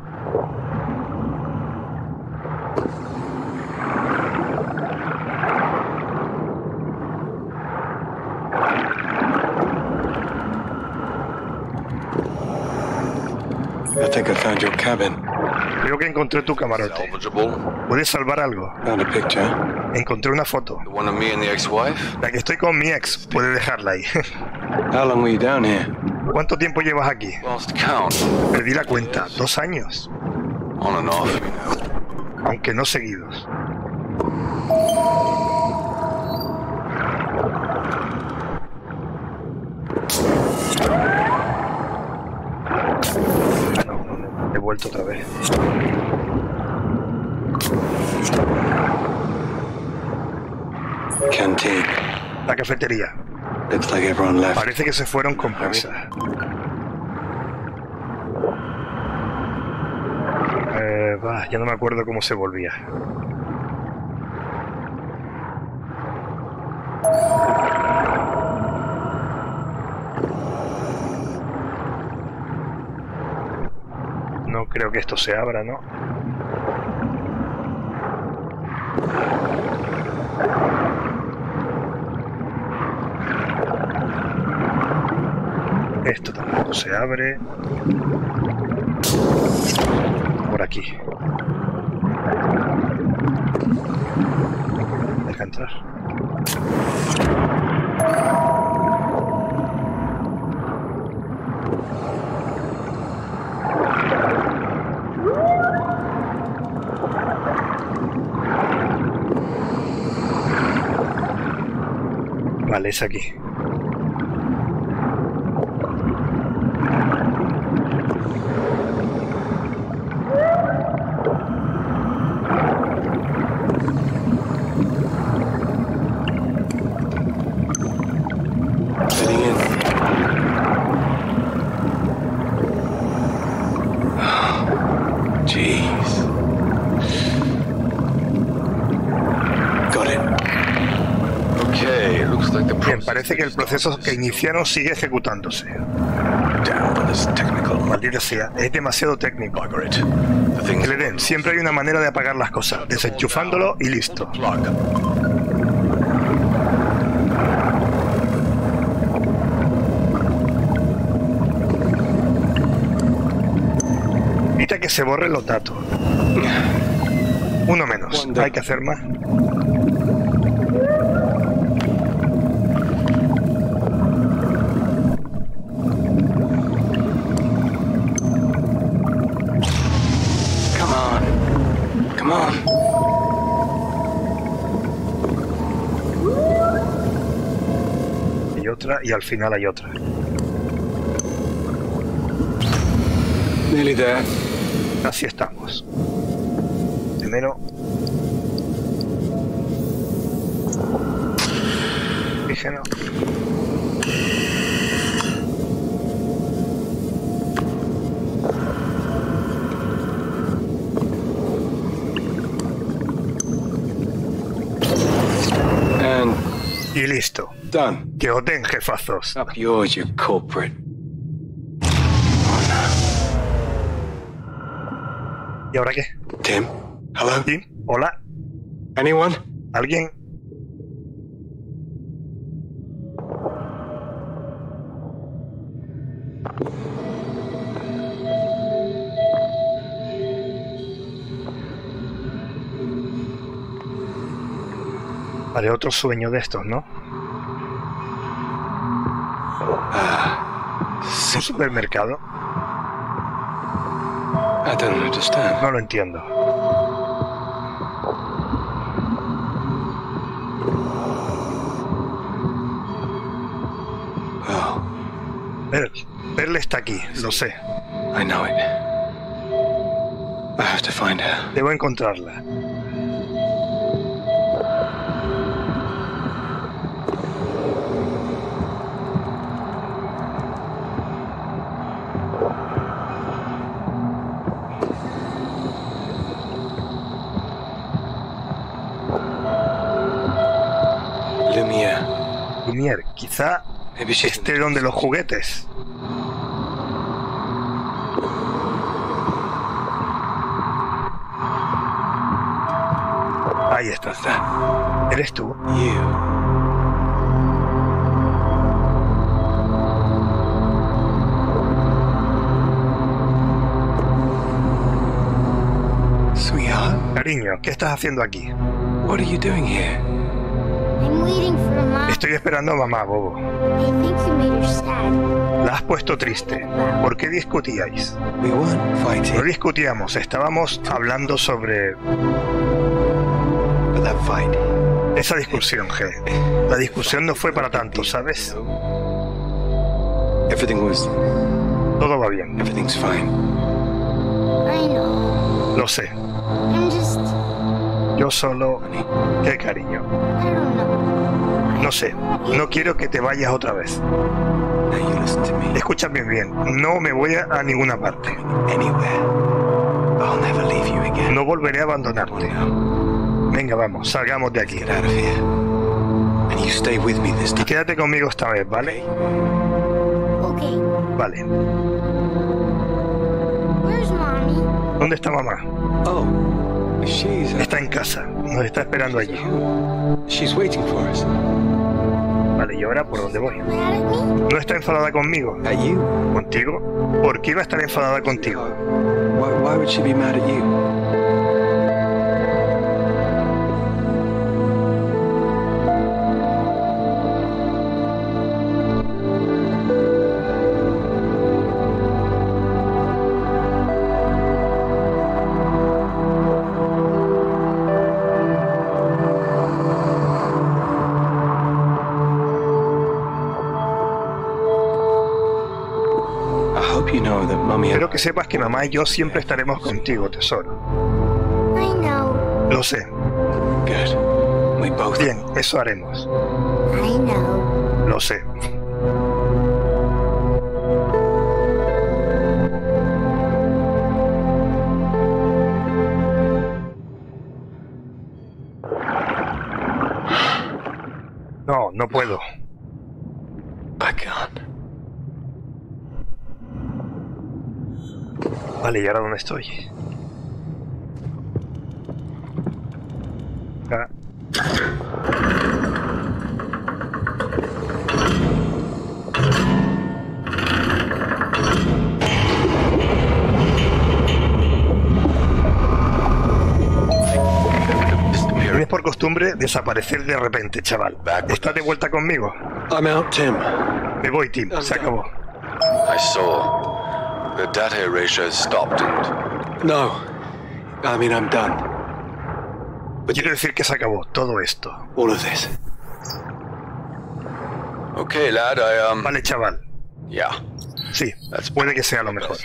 Speaker 2: I think I found your cabin.
Speaker 1: Creo que encontré tu camarote. ¿Puedes salvar algo?
Speaker 2: Found a picture.
Speaker 1: Encontré una foto.
Speaker 5: The one of me and the ex-wife.
Speaker 1: La que estoy con mi ex. Puede dejarla ahí.
Speaker 2: How long were you down here?
Speaker 1: ¿Cuánto tiempo llevas aquí?
Speaker 5: Lost count.
Speaker 1: Perdí la cuenta. Dos años.
Speaker 5: On and off, you know.
Speaker 1: Aunque no seguidos. Ah, no, no, no. He vuelto otra vez.
Speaker 2: Canteen.
Speaker 1: La cafetería. Parece que se fueron con prisa. Eh, ya no me acuerdo cómo se volvía. No creo que esto se abra, ¿no? Se abre. Por aquí. Deja entrar. Vale, es aquí.
Speaker 2: Fitting in. Jeez. Got it.
Speaker 5: Okay, looks like the
Speaker 1: Bien,
Speaker 5: process
Speaker 1: parece que el proceso que iniciaron sigue ejecutándose. Maldita sea, es demasiado técnico. El Eden, siempre hay una manera de apagar las cosas, desenchufándolo y listo. Evita que se borren los datos. Uno menos. Hay que hacer más. Y al final hay otra. Así estamos. Primero. Oxígeno. Y listo.
Speaker 4: done.
Speaker 1: Que os den jefazos.
Speaker 4: Up yours, you culprit.
Speaker 1: ¿Y ahora qué?
Speaker 4: Tim? Hello?
Speaker 1: Tim, hola.
Speaker 4: Anyone?
Speaker 1: ¿Alguien? Vale, otro sueño de estos, ¿no? ¿Un supermercado?
Speaker 2: I don't understand.
Speaker 1: No lo entiendo.
Speaker 2: Oh,
Speaker 1: Perl, Perl está aquí, lo sé.
Speaker 2: I know it. I have to find her.
Speaker 1: Debo encontrarla. Quizá esté donde los juguetes. Ahí está. ¿Eres tú? Cariño, ¿qué estás haciendo aquí?
Speaker 2: what are you doing here?
Speaker 1: Estoy esperando a mamá, Bobo. La has puesto triste. ¿Por qué discutíais? No discutíamos, estábamos hablando sobre esa discusión, G. La discusión no fue para tanto, ¿sabes?
Speaker 2: Everything was.
Speaker 1: Todo va bien. Lo sé. Yo solo... Qué cariño. No sé. No quiero que te vayas otra vez. Escúchame bien. No me voy a, a ninguna parte. No volveré a abandonarte. Venga, vamos. Salgamos de aquí.
Speaker 2: get out of here. And you stay with me this
Speaker 1: Y
Speaker 2: time.
Speaker 1: quédate conmigo esta vez, ¿vale?
Speaker 3: Okay.
Speaker 1: Vale. ¿Dónde está mamá?
Speaker 2: Oh,
Speaker 1: Está en casa. Nos está esperando allí.
Speaker 2: she's waiting for us.
Speaker 1: Vale, ¿y ahora por dónde voy? ¿No está enfadada conmigo? ¿Contigo? ¿Por qué iba a estar enfadada contigo? Que sepas que mamá y yo siempre estaremos contigo, tesoro.
Speaker 3: I know.
Speaker 1: Lo sé.
Speaker 2: good. We both.
Speaker 1: Bien, eso haremos.
Speaker 3: I know.
Speaker 1: Lo sé. Vale, ¿y ahora dónde estoy? Ah. Tienes por costumbre desaparecer de repente, chaval. ¿Estás de vuelta conmigo?
Speaker 4: I'm out, Tim.
Speaker 1: Me voy, Tim. Se acabó.
Speaker 5: I saw. The data erasure stopped and
Speaker 4: No. I mean, I'm done.
Speaker 1: Quiero decir que se acabó todo esto.
Speaker 4: All of this.
Speaker 5: Okay, lad, I um
Speaker 1: Vale, chaval.
Speaker 5: yeah.
Speaker 1: Sí, puede que sea lo mejor.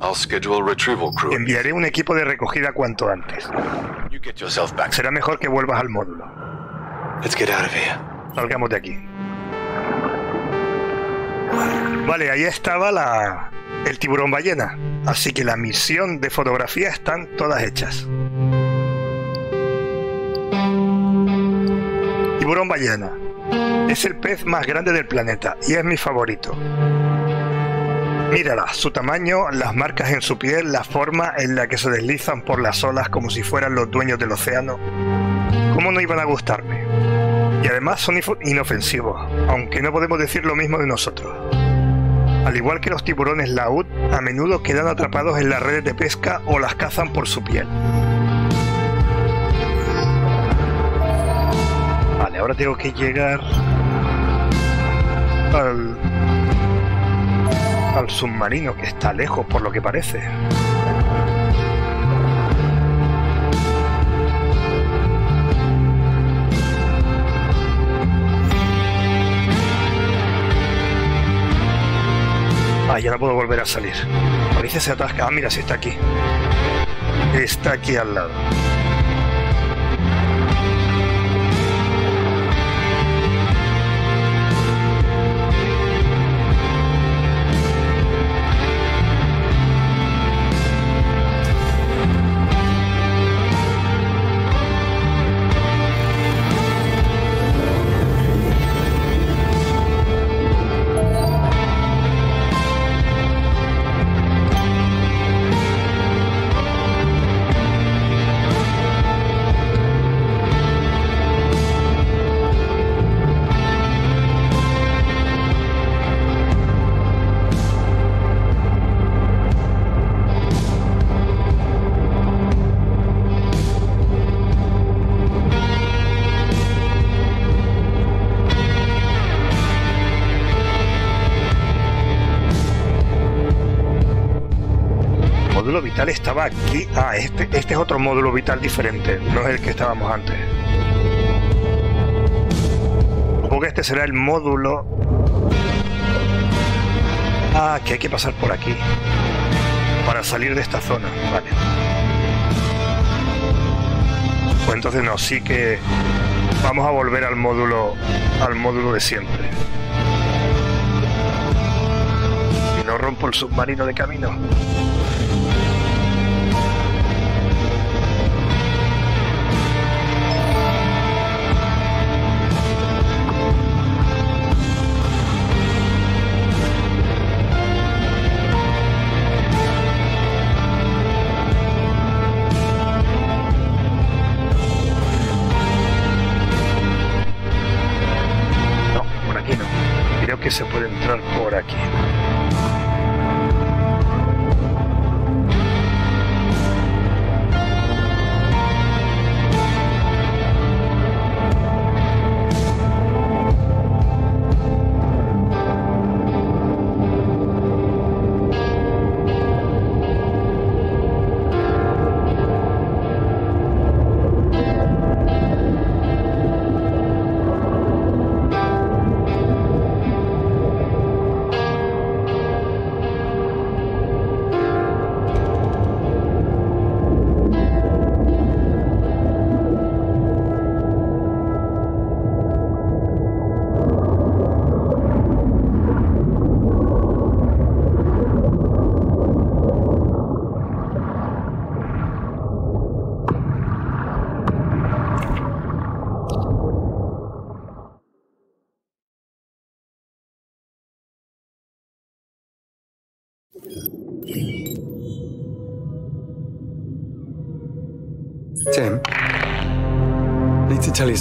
Speaker 5: I'll schedule a retrieval crew.
Speaker 1: Enviaré un equipo de recogida cuanto antes.
Speaker 5: You get yourself back.
Speaker 1: Será mejor que vuelvas al módulo.
Speaker 4: Let's get out of here.
Speaker 1: Salgamos de aquí. Vale, ahí estaba la el tiburón ballena. Así que la misión de fotografía están todas hechas. Tiburón ballena. Es el pez más grande del planeta y es mi favorito. Mírala, su tamaño, las marcas en su piel, la forma en la que se deslizan por las olas como si fueran los dueños del océano. ¿Cómo no iban a gustarme? Y además son inofensivos, aunque no podemos decir lo mismo de nosotros. Al igual que los tiburones laúd, a menudo quedan atrapados en las redes de pesca o las cazan por su piel. Vale, ahora tengo que llegar al al submarino que está lejos por lo que parece. Ya no puedo volver a salir. Parece se atasca. Ah, mira, sí está aquí. Está aquí al lado. Estaba aquí. Ah, este, este es otro módulo vital diferente, no es el que estábamos antes. Supongo que este será el módulo. Ah, que hay que pasar por aquí. Para salir de esta zona. Vale. Pues entonces no, sí que vamos a volver al módulo al módulo de siempre. Y no rompo el submarino de camino.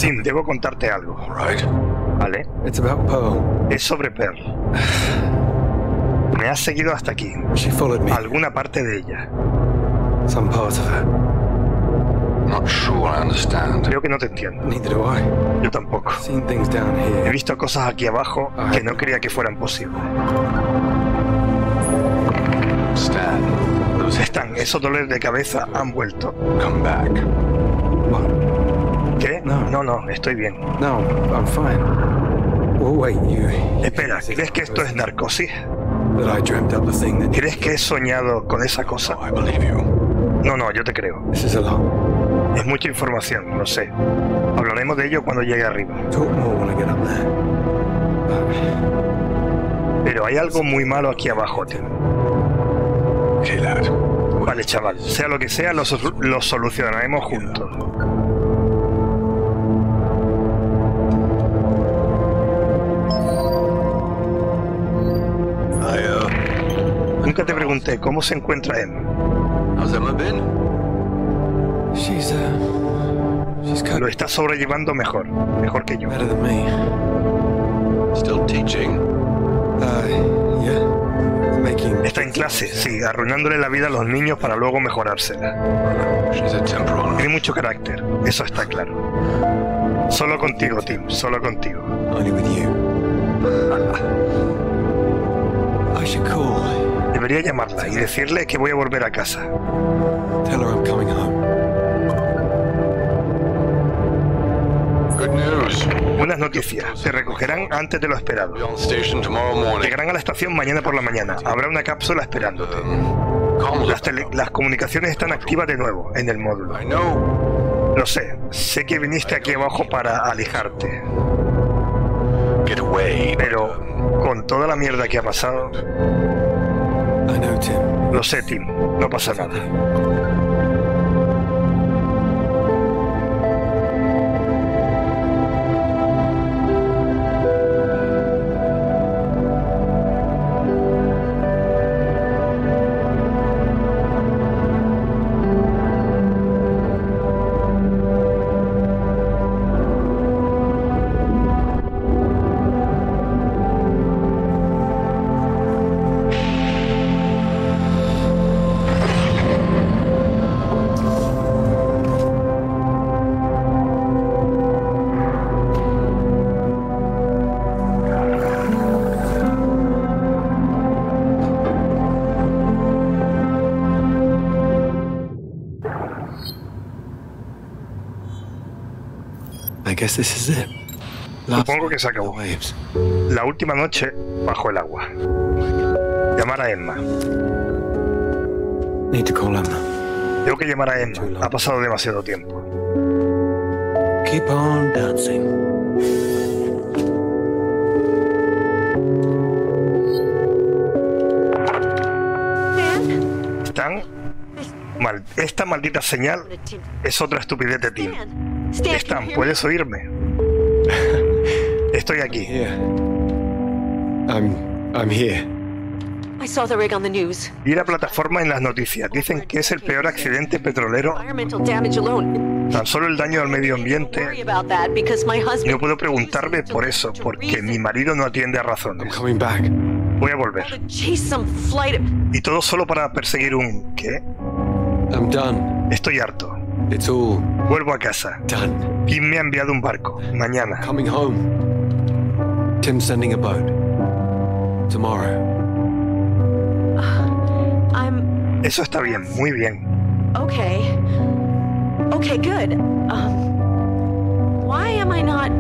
Speaker 2: Something.
Speaker 1: debo contarte algo,
Speaker 5: right.
Speaker 1: ¿vale?
Speaker 2: It's about Pearl.
Speaker 1: Es sobre Pearl. Me has seguido hasta aquí.
Speaker 2: She followed me.
Speaker 1: Alguna parte de ella.
Speaker 2: Some part of her.
Speaker 5: Not sure I understand.
Speaker 1: Creo que no te entiendo.
Speaker 2: Neither do I.
Speaker 1: Yo tampoco.
Speaker 2: Seen things down
Speaker 1: He
Speaker 2: here.
Speaker 1: visto cosas aquí abajo que no creía que fueran posibles.
Speaker 5: Stan, those
Speaker 1: Están, esos dolores de cabeza han vuelto.
Speaker 5: come back.
Speaker 2: What? No.
Speaker 1: No, no, estoy bien.
Speaker 2: No, I'm fine. Well, wait, you.
Speaker 1: Espera, ¿crees que esto es narcosis? ¿Crees que he soñado con esa cosa?
Speaker 5: You.
Speaker 1: No, no, yo te creo. Es mucha información, lo sé. Hablaremos de ello cuando llegue arriba. Pero hay algo muy malo aquí abajo,
Speaker 5: lad.
Speaker 1: Vale, chaval, sea lo que sea, lo solucionaremos juntos. Pregunté cómo se encuentra Emma.
Speaker 5: how's Emma been?
Speaker 2: she's, uh. She's
Speaker 1: Lo está sobrellevando mejor, mejor que yo.
Speaker 2: better than me.
Speaker 5: Still teaching?
Speaker 2: Uh, yeah. Making.
Speaker 1: Está en clase, sí, arruinándole la vida a los niños para luego mejorársela. Tiene mucho carácter, eso está claro. Solo contigo, Tim, solo contigo.
Speaker 2: Only with you. I should call.
Speaker 1: Debería llamarla y decirle que voy a volver a casa.
Speaker 2: Tell her I'm coming home.
Speaker 5: Good news.
Speaker 1: Buenas noticias, te recogerán antes de lo esperado. Llegarán a la estación mañana por la mañana. Habrá una cápsula esperándote.
Speaker 5: Um,
Speaker 1: Las, tele- las comunicaciones están activas de nuevo en el módulo. Lo sé, sé que viniste aquí abajo para alejarte, pero con toda la mierda que ha pasado. Lo sé, Tim, no pasa nada.
Speaker 2: Guess this is it. Last
Speaker 1: Supongo que se acabó. La última noche bajo el agua. Llamar a Emma.
Speaker 2: Need to call Emma.
Speaker 1: Tengo que llamar a Emma. Ha pasado demasiado tiempo.
Speaker 2: Keep on dancing.
Speaker 6: Stan?
Speaker 1: Están... Mal- Esta maldita señal es otra estupidez de Tim.
Speaker 6: Stan?
Speaker 1: ¿puedes oírme? Estoy aquí.
Speaker 2: I'm. I'm here.
Speaker 7: I saw the rig on the news.
Speaker 1: Vi la plataforma en las noticias. Dicen que es el peor accidente petrolero. Tan solo el daño al medio ambiente. no puedo preguntarme por eso, porque mi marido no atiende a razones. Voy a volver. Y todo solo para perseguir un... ¿Qué? Estoy harto.
Speaker 2: It's all
Speaker 1: Vuelvo a casa.
Speaker 2: done.
Speaker 1: Kim me ha enviado un barco. Mañana.
Speaker 2: Coming home. Tim's sending a boat. Tomorrow.
Speaker 7: I'm
Speaker 1: Eso está bien, muy bien.
Speaker 7: okay. Okay, good. Um, why am I not?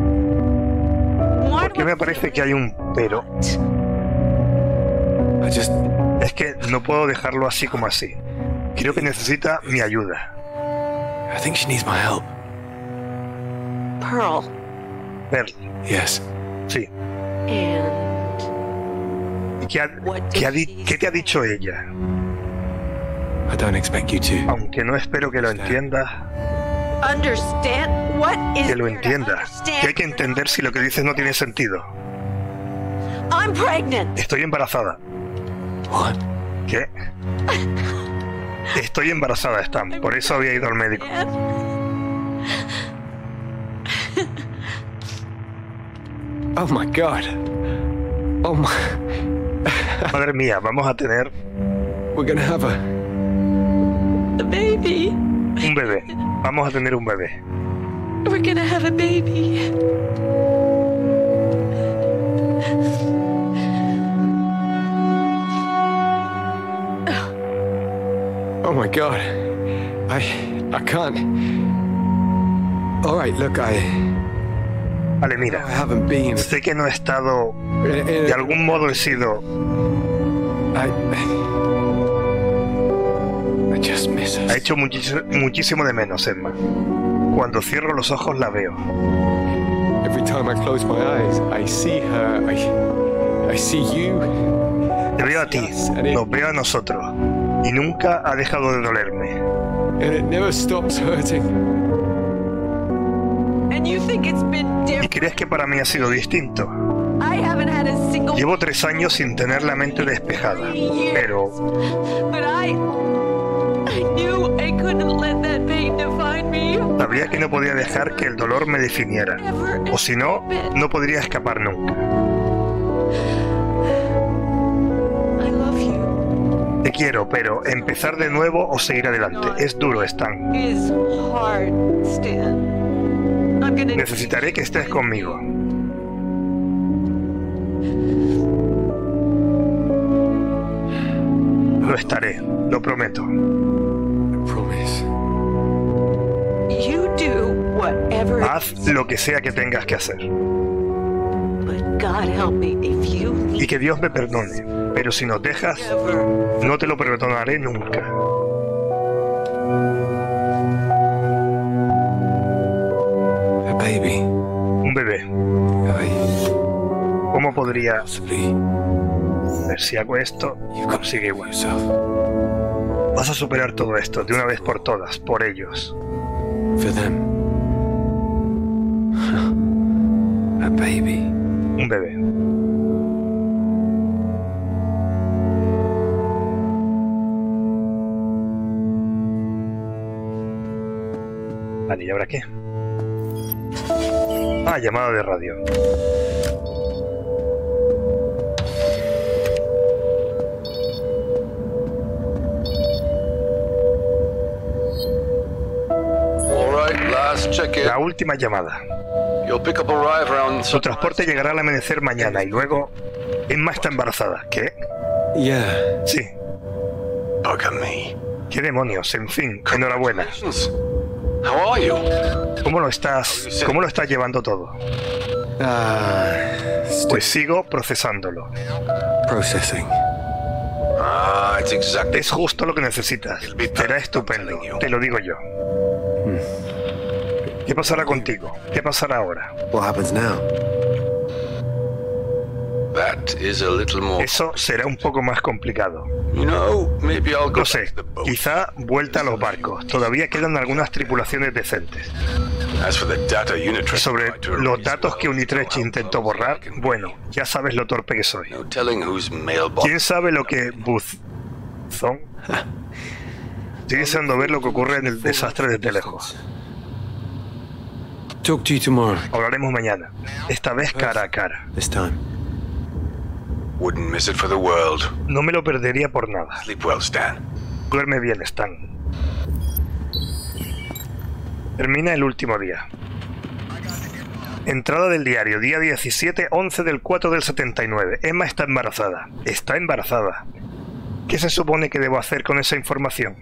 Speaker 7: Why
Speaker 1: Porque me parece que hay un pero.
Speaker 2: I just.
Speaker 1: Es que no puedo dejarlo así como así. Creo que necesita mi ayuda.
Speaker 2: I think she needs my help.
Speaker 7: Pearl
Speaker 1: Pearl,
Speaker 2: Yes.
Speaker 1: sí.
Speaker 7: and
Speaker 1: ¿Y qué, ha- qué ha qué te ha dicho ella?
Speaker 2: I don't expect you to.
Speaker 1: Aunque no espero que lo entienda,
Speaker 7: understand what is
Speaker 1: que lo
Speaker 7: there to
Speaker 1: entienda.
Speaker 7: understand?
Speaker 1: Que hay que entender si lo que dices no tiene sentido.
Speaker 7: I'm pregnant.
Speaker 1: Estoy embarazada.
Speaker 2: What?
Speaker 1: ¿Qué? Estoy embarazada, Stan. Por eso había ido al médico.
Speaker 4: Oh my god. Oh my.
Speaker 1: Madre mía, vamos a tener
Speaker 4: We're gonna have a.
Speaker 7: A baby.
Speaker 1: un bebé. Vamos a tener un bebé.
Speaker 7: We're gonna have a baby.
Speaker 4: Oh my god. I. I can't. Alright, look, I.
Speaker 1: Vale,
Speaker 4: I
Speaker 1: mira. Sé que no he estado...
Speaker 4: in- in-
Speaker 1: De algún modo he sido...
Speaker 4: I. I just miss
Speaker 1: Ha hecho muchísimo de menos, Emma. Cuando cierro los ojos la veo.
Speaker 4: Every time I close my eyes, I see her. I. I see you.
Speaker 1: Te veo a ti, nos veo a nosotros. Y nunca ha dejado de dolerme. ¿Y crees que para mí ha sido distinto?
Speaker 7: I haven't had a single
Speaker 1: Llevo tres años sin tener la mente despejada. Pero sabía que no podía dejar que el dolor me definiera. O si no, no podría escapar nunca. Te quiero, pero empezar de nuevo o seguir adelante. Es duro, Stan. Necesitaré que estés conmigo. Lo estaré, lo prometo. Haz lo que sea que tengas que hacer. Y que Dios me perdone. Pero si nos dejas, no te lo perdonaré nunca.
Speaker 4: A baby.
Speaker 1: Un bebé. ¿Cómo podría ver si hago esto? Consigue igual. Vas a superar todo esto de una vez por todas, por ellos.
Speaker 4: For them. A baby.
Speaker 1: Un bebé. Vale, ¿y ahora qué? Ah, llamada de radio.
Speaker 5: All right, last check in.
Speaker 1: La última llamada.
Speaker 5: Your pickup arrive around.
Speaker 1: Su transporte llegará al amanecer mañana y luego... Emma está embarazada. ¿Qué?
Speaker 4: Yeah.
Speaker 1: Sí. ¿Qué demonios? En fin, enhorabuena.
Speaker 5: How are you?
Speaker 1: ¿Cómo lo estás? ¿Cómo lo estás llevando todo?
Speaker 4: Still
Speaker 1: Pues sigo procesándolo.
Speaker 4: processing.
Speaker 5: Ah, it's exactly.
Speaker 1: Es justo lo que necesitas. Será estupendo, te lo digo yo. ¿Qué pasará contigo? ¿Qué pasará ahora?
Speaker 4: What happens now?
Speaker 1: Eso será un poco más complicado.
Speaker 5: You know, maybe I'll go
Speaker 1: No sé, quizá vuelta a los barcos. Todavía quedan algunas tripulaciones decentes. Sobre los datos que Unitrech intentó borrar, bueno, ya sabes lo torpe que soy. ¿Quién sabe lo que Buzón? Estoy deseando ver lo que ocurre en el desastre desde lejos. Hablaremos mañana. Esta vez cara a cara.
Speaker 4: This time.
Speaker 5: Wouldn't miss it for the world.
Speaker 1: No me lo perdería por nada.
Speaker 5: Sleep well, Stan.
Speaker 1: Duerme bien, Stan. Termina el último día. Entrada del diario, día 17, 11 del 4 del 79. Emma está embarazada. Está embarazada. ¿Qué se supone que debo hacer con esa información?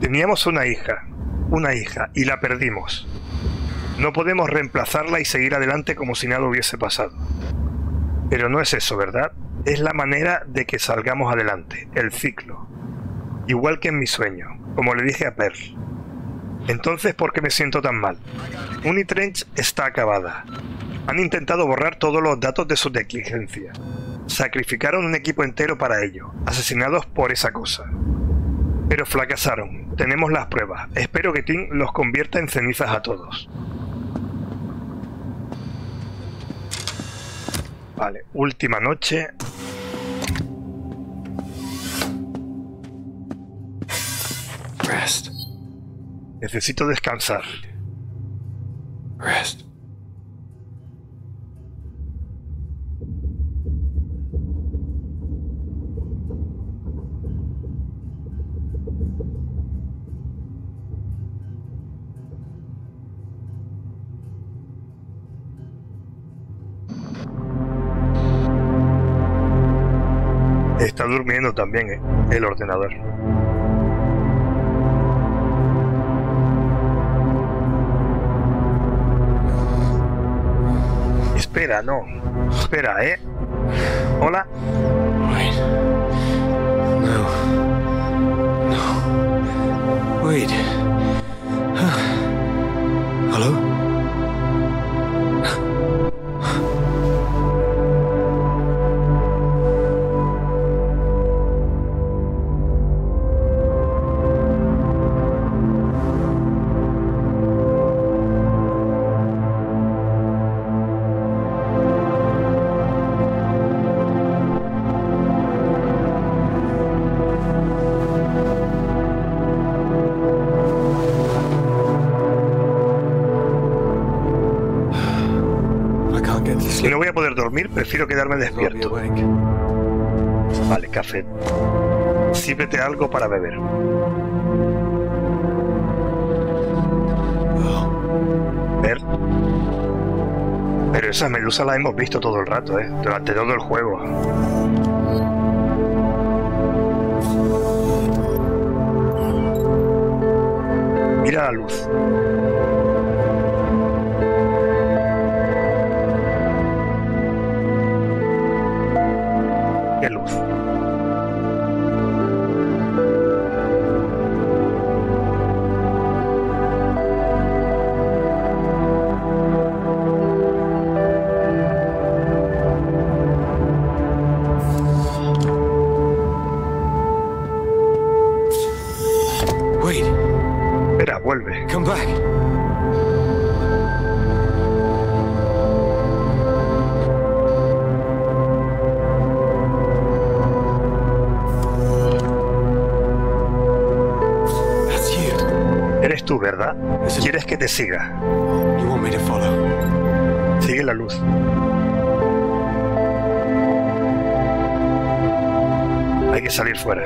Speaker 1: Teníamos una hija, una hija, y la perdimos. No podemos reemplazarla y seguir adelante como si nada hubiese pasado. Pero no es eso, ¿verdad? Es la manera de que salgamos adelante, el ciclo. Igual que en mi sueño, como le dije a Pearl. Entonces, ¿por qué me siento tan mal? Unitrench está acabada. Han intentado borrar todos los datos de su negligencia. Sacrificaron un equipo entero para ello, asesinados por esa cosa. Pero fracasaron. Tenemos las pruebas. Espero que Tim los convierta en cenizas a todos. Vale, última noche.
Speaker 4: Rest.
Speaker 1: Necesito descansar.
Speaker 4: Rest.
Speaker 1: También, ¿eh? El ordenador. Espera, no. Espera, ¿eh? Hola.
Speaker 4: No. Wait.
Speaker 1: Dormir, prefiero quedarme despierto. Vale, café. Sírvete algo para beber. Ver. Pero esa medusa la hemos visto todo el rato, ¿eh? Durante todo el juego. Mira la luz. ¿Quieres que te siga? Sigue la luz. Hay que salir fuera.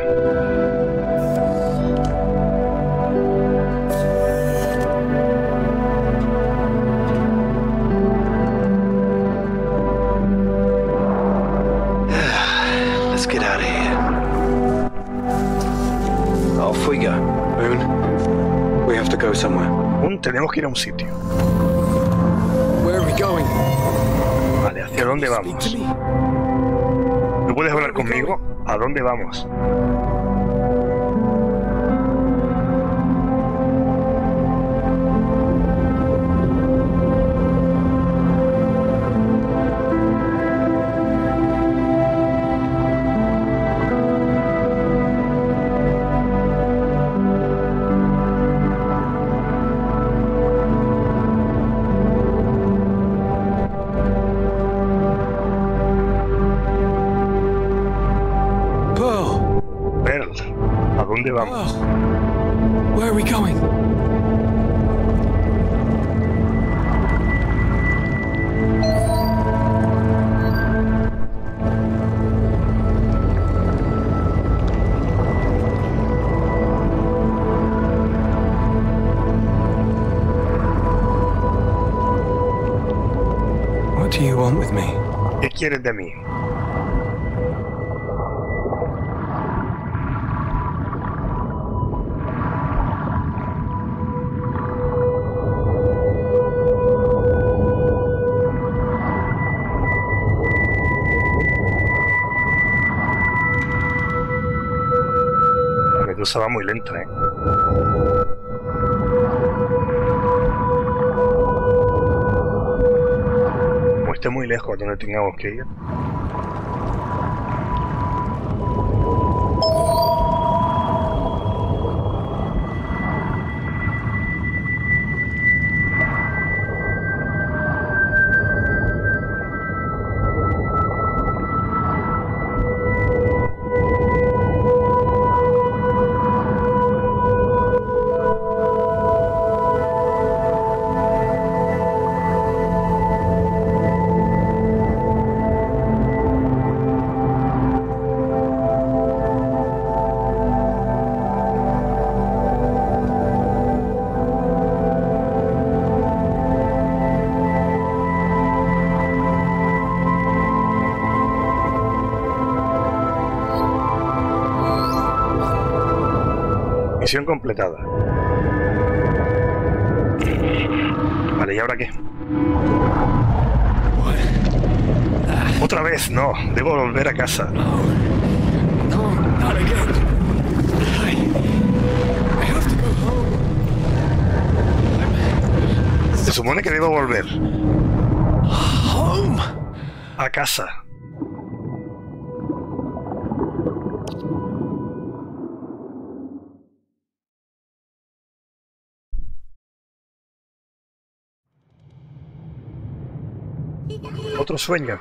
Speaker 1: Tenemos que ir a un sitio. Vale, ¿hacia dónde vamos? ¿No puedes hablar conmigo? ¿A dónde vamos? Quieres de mí? Va muy lenta, ¿eh? Esté muy lejos Misión completada. Vale, ¿y ahora qué? Otra vez, no. Debo volver a casa. Se supone que debo volver a casa. Otro sueño.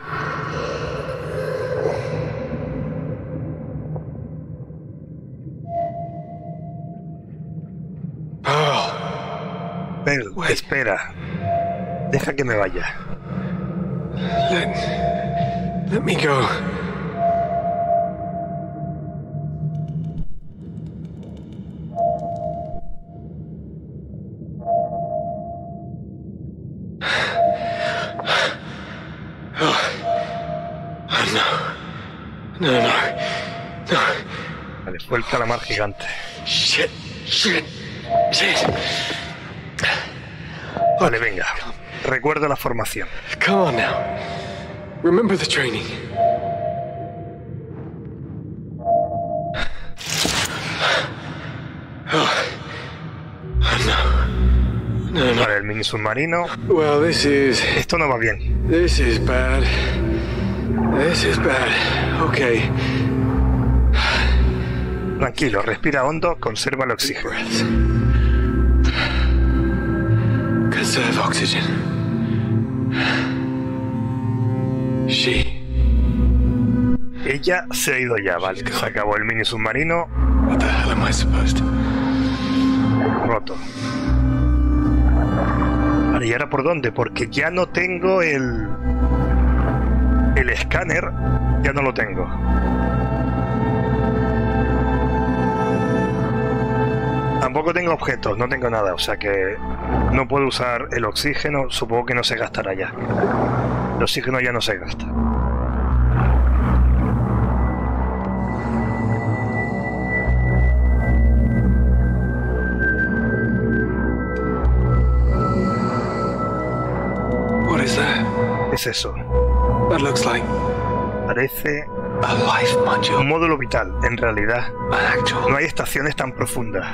Speaker 1: Pearl, espera. Deja que me vaya.
Speaker 2: Let, let me go.
Speaker 1: Fue el calamar gigante.
Speaker 2: Shit. Shit. Shit.
Speaker 1: Vale, venga. Recuerda la formación.
Speaker 2: Come on now. Remember the training. Oh. Oh, no. No, no.
Speaker 1: Vale, el mini submarino.
Speaker 2: Well, this is.
Speaker 1: Esto no va bien.
Speaker 2: This is bad. This is bad. Okay.
Speaker 1: Tranquilo, respira hondo, conserva el oxígeno.
Speaker 2: Conserve oxygen. She.
Speaker 1: Ella se ha ido ya, vale. Se acabó el mini submarino
Speaker 2: What the hell am I supposed to?
Speaker 1: roto. Vale, ¿y ahora por dónde? Porque ya no tengo el... El escáner, ya no lo tengo. Tampoco tengo objetos, no tengo nada, o sea que no puedo usar el oxígeno, supongo que no se gastará ya. El oxígeno ya no se gasta.
Speaker 2: What is that?
Speaker 1: Es eso.
Speaker 2: That looks like
Speaker 1: Parece un módulo vital, en realidad. No hay estaciones tan profundas.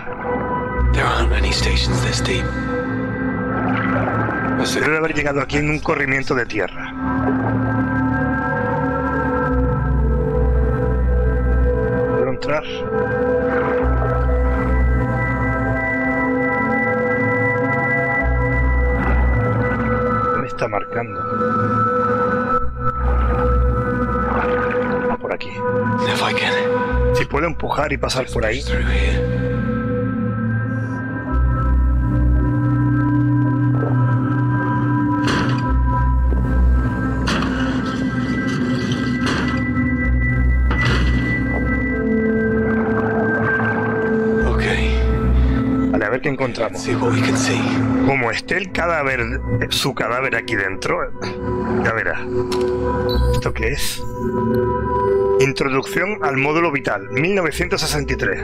Speaker 2: There aren't many stations this deep. Was it-
Speaker 1: Debe haber llegado aquí en un corrimiento de tierra. ¿Puedo entrar? ¿Qué me está marcando? Aquí. Si puedo empujar y pasar por ahí. Qué encontramos. Como esté el cadáver, su cadáver aquí dentro, ya verá. ¿Esto qué es? Introducción al módulo vital, 1963.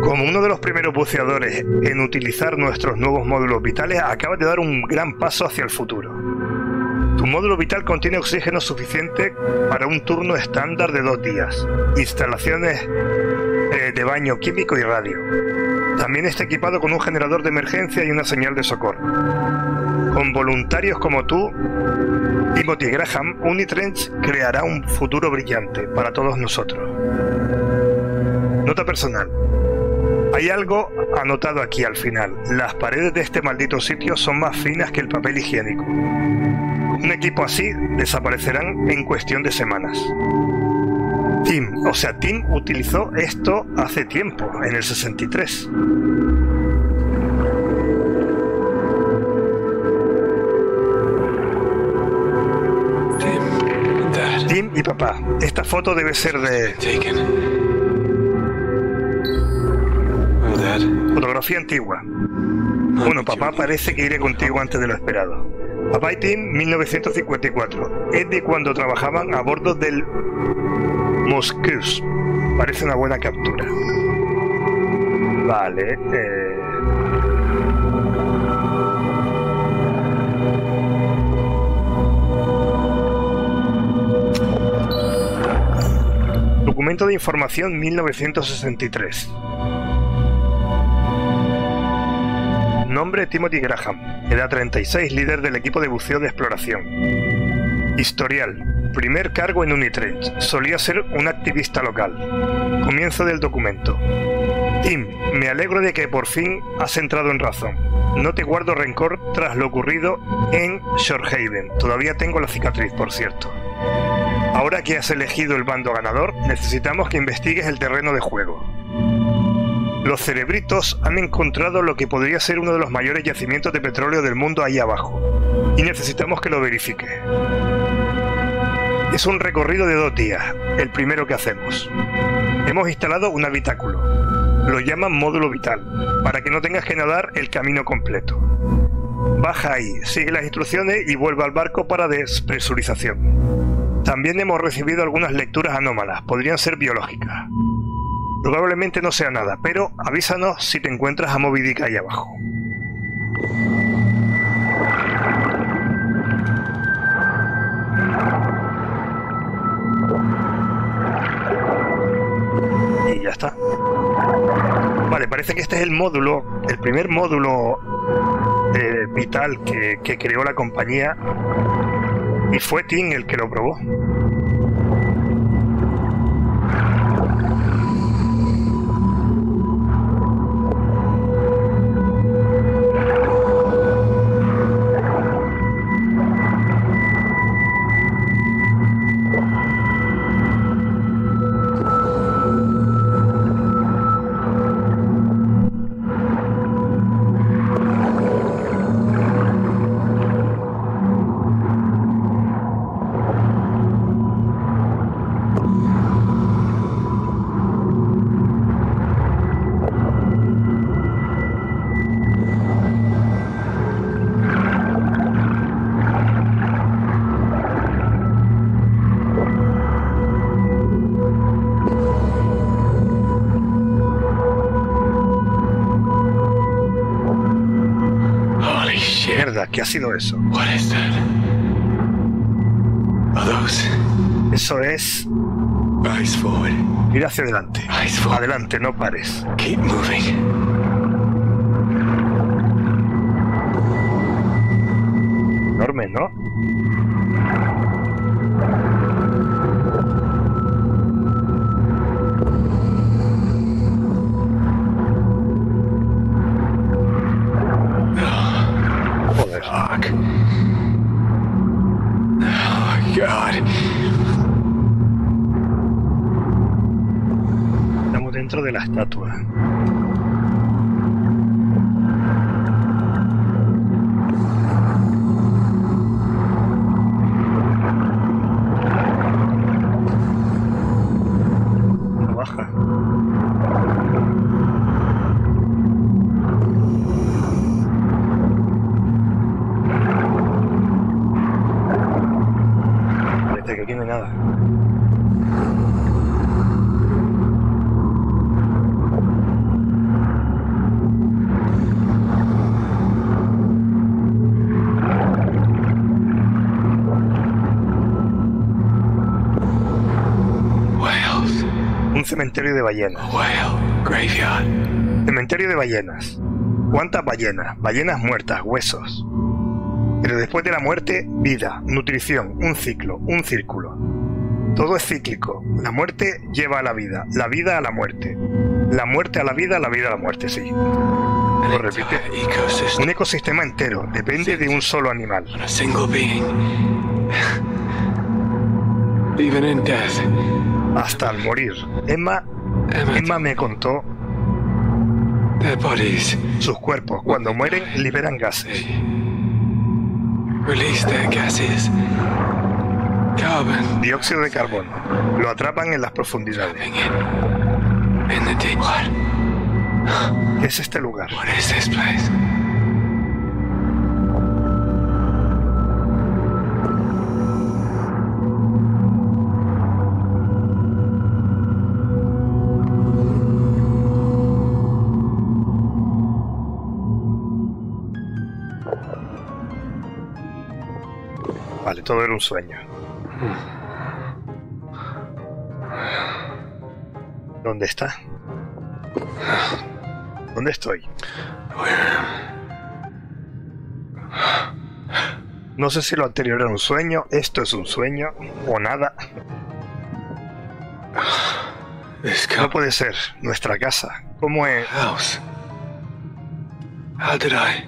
Speaker 1: Como uno de los primeros buceadores en utilizar nuestros nuevos módulos vitales, acabas de dar un gran paso hacia el futuro. Tu módulo vital contiene oxígeno suficiente para un turno estándar de dos días, instalaciones eh, de baño químico y radio. También está equipado con un generador de emergencia y una señal de socorro. Con voluntarios como tú, Timothy Graham, Unitrench creará un futuro brillante para todos nosotros. Nota personal. Hay algo anotado aquí al final. Las paredes de este maldito sitio son más finas que el papel higiénico. Un equipo así desaparecerán en cuestión de semanas. Tim, o sea, Tim utilizó esto hace tiempo, en el 63. Y papá, esta foto debe ser de fotografía antigua. Bueno, papá parece que iré contigo antes de lo esperado. Papá y Tim, 1954. Es de cuando trabajaban a bordo del Moscus. Parece una buena captura. Vale. Eh... Documento de información 1963. Nombre Timothy Graham. Edad 36, líder del equipo de buceo de exploración. Historial. Primer cargo en Unitrench. Solía ser un activista local. Comienzo del documento. Tim, me alegro de que por fin has entrado en razón. No te guardo rencor tras lo ocurrido en Shorehaven. Todavía tengo la cicatriz, por cierto. Ahora que has elegido el bando ganador, necesitamos que investigues el terreno de juego. Los cerebritos han encontrado lo que podría ser uno de los mayores yacimientos de petróleo del mundo ahí abajo, y necesitamos que lo verifique. Es un recorrido de dos días, el primero que hacemos. Hemos instalado un habitáculo. Lo llaman módulo vital, para que no tengas que nadar el camino completo. Baja ahí, sigue las instrucciones y vuelve al barco para despresurización. También hemos recibido algunas lecturas anómalas, podrían ser biológicas. Probablemente no sea nada, pero avísanos si te encuentras a Moby Dick ahí abajo. Y ya está. Vale, parece que este es el módulo, el primer módulo eh, vital que, que creó la compañía y fue Tim el que lo probó. ¿Qué ha sido eso?
Speaker 5: What is that? Are those
Speaker 1: Eso es
Speaker 5: eyes forward?
Speaker 1: ir hacia adelante.
Speaker 5: Eyes forward.
Speaker 1: Adelante, no pares.
Speaker 5: Keep moving.
Speaker 1: Cementerio de ballenas. Cementerio de ballenas. ¿Cuántas ballenas? Ballenas muertas, huesos. Pero después de la muerte, vida, nutrición, un ciclo, un círculo. Todo es cíclico. La muerte lleva a la vida, la vida a la muerte. La muerte a la vida, la vida a la muerte, sí. Lo repite. Un ecosistema entero depende de un solo animal. Hasta al morir. Emma,
Speaker 5: Emma,
Speaker 1: Emma me contó sus cuerpos. Cuando mueren, liberan gases.
Speaker 5: release their gases. Carbon
Speaker 1: Dióxido de carbono. Lo atrapan en las profundidades. ¿Qué es este lugar? Vale, todo era un sueño. ¿Dónde está? ¿Dónde estoy? No sé si lo anterior era un sueño, esto es un sueño o nada. No puede ser. Nuestra casa. ¿Cómo es?
Speaker 2: house. How did I?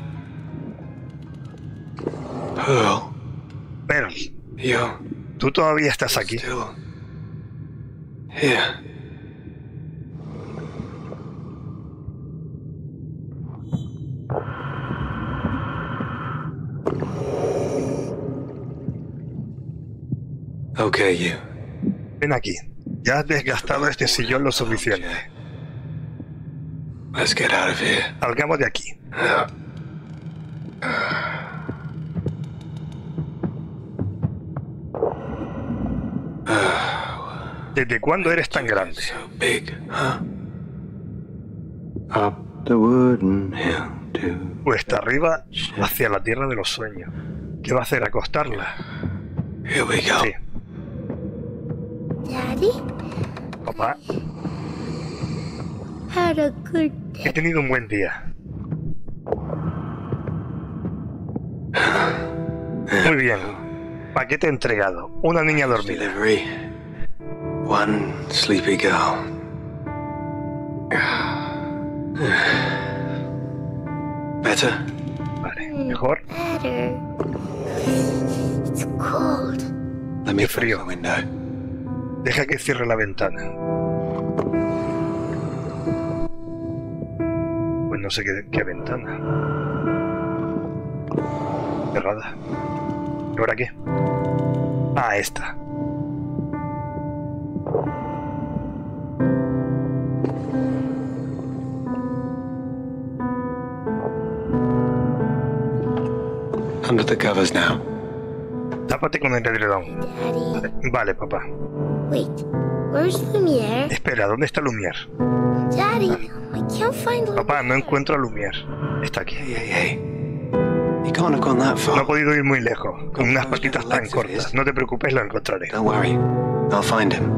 Speaker 2: Pearl,
Speaker 1: Pearl,
Speaker 2: you
Speaker 1: tú todavía estás aquí.
Speaker 2: still here? Okay, you.
Speaker 1: Ven aquí. Ya has desgastado este sillón lo suficiente.
Speaker 2: Let's get out of here.
Speaker 1: Salgamos de aquí. ¿Desde cuándo eres tan grande?
Speaker 2: So big, huh? Up the wooden hill to
Speaker 1: Cuesta arriba hacia la tierra de los sueños. ¿Qué va a hacer? ¿Acostarla?
Speaker 2: Here we go.
Speaker 1: Sí.
Speaker 3: Daddy
Speaker 1: Papá,
Speaker 3: had a good day.
Speaker 1: he tenido un buen día. Muy bien. Paquete entregado. Una niña dormida.
Speaker 2: One sleepy girl. Better?
Speaker 1: Vale. Mejor.
Speaker 3: Better. It's cold.
Speaker 2: Let me
Speaker 1: Qué
Speaker 2: close
Speaker 1: frío.
Speaker 2: the window.
Speaker 1: Deja que cierre la ventana. Pues no sé qué, qué ventana. Cerrada. ¿Y ahora qué? Ah, esta.
Speaker 2: Under the covers now.
Speaker 1: Tápate con el edredón.
Speaker 3: Daddy.
Speaker 1: Vale, papá.
Speaker 3: Wait. Where's Lumiere?
Speaker 1: Espera, ¿dónde está Lumière?
Speaker 3: Daddy, I can't find Lumiere.
Speaker 1: Papá, no encuentro a Lumière. Está aquí.
Speaker 2: Hey, hey, hey. You can't have gone that
Speaker 1: No
Speaker 2: far.
Speaker 1: ha podido ir muy lejos, con unas patitas tan cortas. No te preocupes, lo encontraré.
Speaker 2: Don't worry. I'll find him.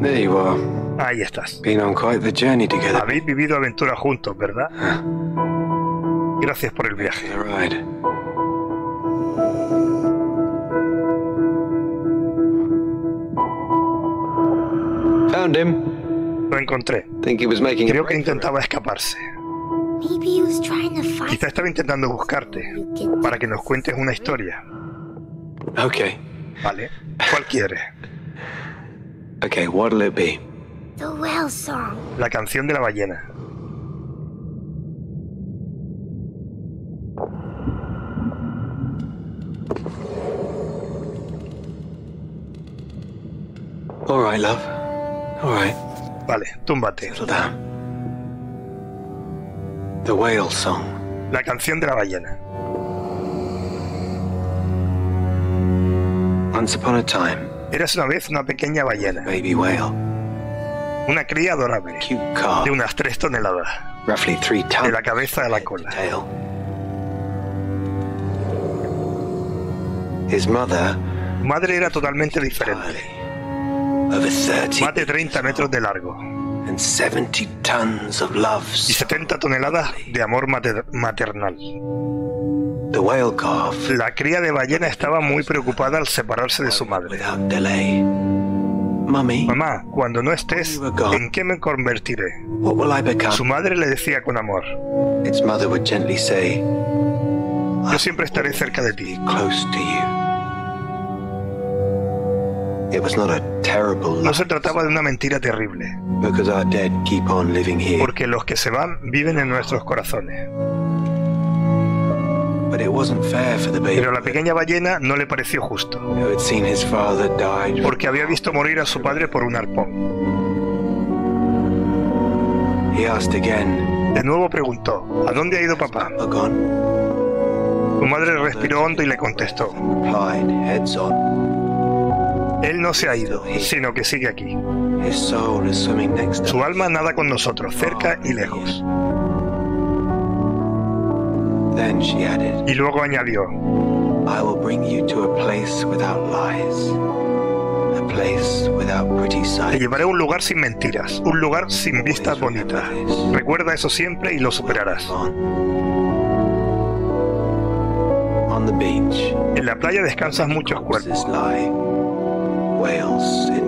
Speaker 2: There you are.
Speaker 1: Ahí estás.
Speaker 2: Been on quite the journey together.
Speaker 1: Habéis vivido aventuras juntos, ¿verdad? Gracias por el viaje.
Speaker 2: Found him.
Speaker 1: Lo encontré.
Speaker 2: Think he was making a
Speaker 1: Creo que intentaba escaparse.
Speaker 3: Maybe he was trying to find
Speaker 1: Quizá estaba intentando buscarte para que nos cuentes una historia.
Speaker 2: Okay.
Speaker 1: ¿Vale? ¿Cuál quieres?
Speaker 2: Okay, what'll it be?
Speaker 3: the whale song.
Speaker 1: La canción de la ballena.
Speaker 2: All right, love.
Speaker 1: Vale, túmbate.
Speaker 2: The whale song.
Speaker 1: La canción de la ballena.
Speaker 2: Once upon a time,
Speaker 1: Eras una vez una pequeña ballena,
Speaker 2: baby whale,
Speaker 1: una cría adorable, de unas 3 toneladas,
Speaker 2: roughly three
Speaker 1: de
Speaker 2: tons
Speaker 1: la cabeza a la cola.
Speaker 2: tail. His mother,
Speaker 1: Su madre era totalmente diferente,
Speaker 2: Charlie, over 30
Speaker 1: más de 30 metros de largo
Speaker 2: and 70 tons of love.
Speaker 1: y 70 toneladas de amor mater- maternal. La cría de ballena estaba muy preocupada al separarse de su madre. Mamá, cuando no estés, ¿en qué me convertiré? Su madre le decía con amor, yo siempre estaré cerca de ti. No se trataba de una mentira terrible, porque los que se van viven en nuestros corazones. Pero a la pequeña ballena no le pareció justo, porque había visto morir a su padre por un arpón. De nuevo preguntó, ¿a dónde ha ido papá? Su madre respiró hondo y le contestó,
Speaker 2: Replied, heads on.
Speaker 1: Él no se ha ido, sino que sigue aquí. Su alma nada con nosotros, cerca y lejos. Y luego añadió, Te llevaré a un lugar sin mentiras, un lugar sin vistas bonitas. Recuerda eso siempre y lo superarás. En la playa descansan muchos cuerpos,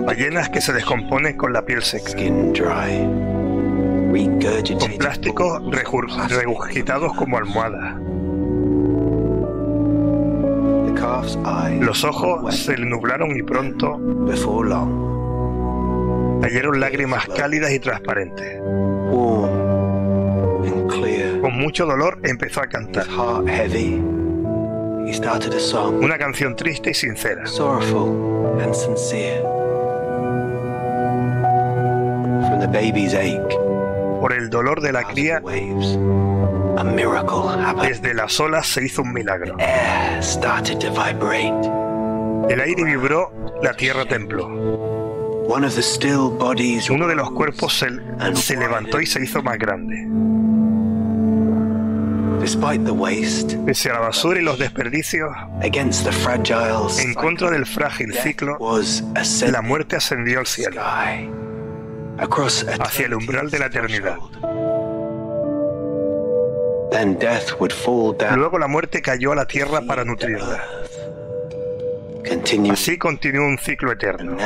Speaker 1: ballenas que se descomponen con la piel seca, con plásticos regurgitados como almohadas.
Speaker 2: The calf's eyes
Speaker 1: Los ojos se le nublaron y pronto cayeron lágrimas cálidas y transparentes.
Speaker 2: warm and clear.
Speaker 1: Con mucho dolor empezó a cantar, una canción triste y sincera.
Speaker 2: And sincere. From the baby's ache,
Speaker 1: Por el dolor de la cría,
Speaker 2: the waves, a miracle happened.
Speaker 1: desde las olas se hizo un milagro.
Speaker 2: Air started to vibrate.
Speaker 1: El aire vibró, la tierra tembló.
Speaker 2: One of the still bodies
Speaker 1: Uno de los cuerpos se, se levantó y se hizo más grande.
Speaker 2: Despite the waste,
Speaker 1: Pese a la basura y los desperdicios,
Speaker 2: against the fragile
Speaker 1: en contra del frágil ciclo, la muerte ascendió al cielo, hacia el umbral de la eternidad.
Speaker 2: Then death would fall down,
Speaker 1: Luego la muerte cayó a la tierra para nutrirla. Así continuó un ciclo eterno,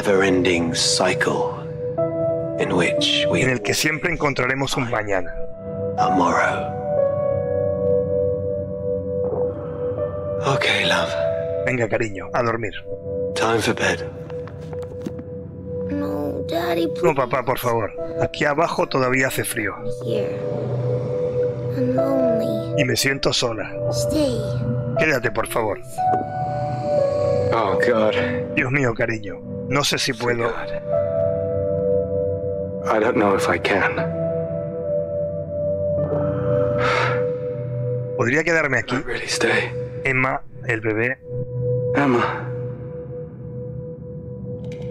Speaker 1: en el que siempre encontraremos un mañana.
Speaker 2: Okay, love.
Speaker 1: Venga, cariño, a dormir.
Speaker 2: Time for bed.
Speaker 3: No, Daddy,
Speaker 1: No, papá, por favor. Aquí abajo todavía hace frío
Speaker 3: Here. I'm lonely.
Speaker 1: y me siento sola.
Speaker 3: Stay.
Speaker 1: Quédate, por favor.
Speaker 4: Oh, God.
Speaker 1: Dios mío, cariño. No sé si puedo.
Speaker 4: God. I don't know if I can.
Speaker 1: ¿Podría quedarme aquí?
Speaker 4: Really stay.
Speaker 1: Emma, el bebé.
Speaker 4: Emma.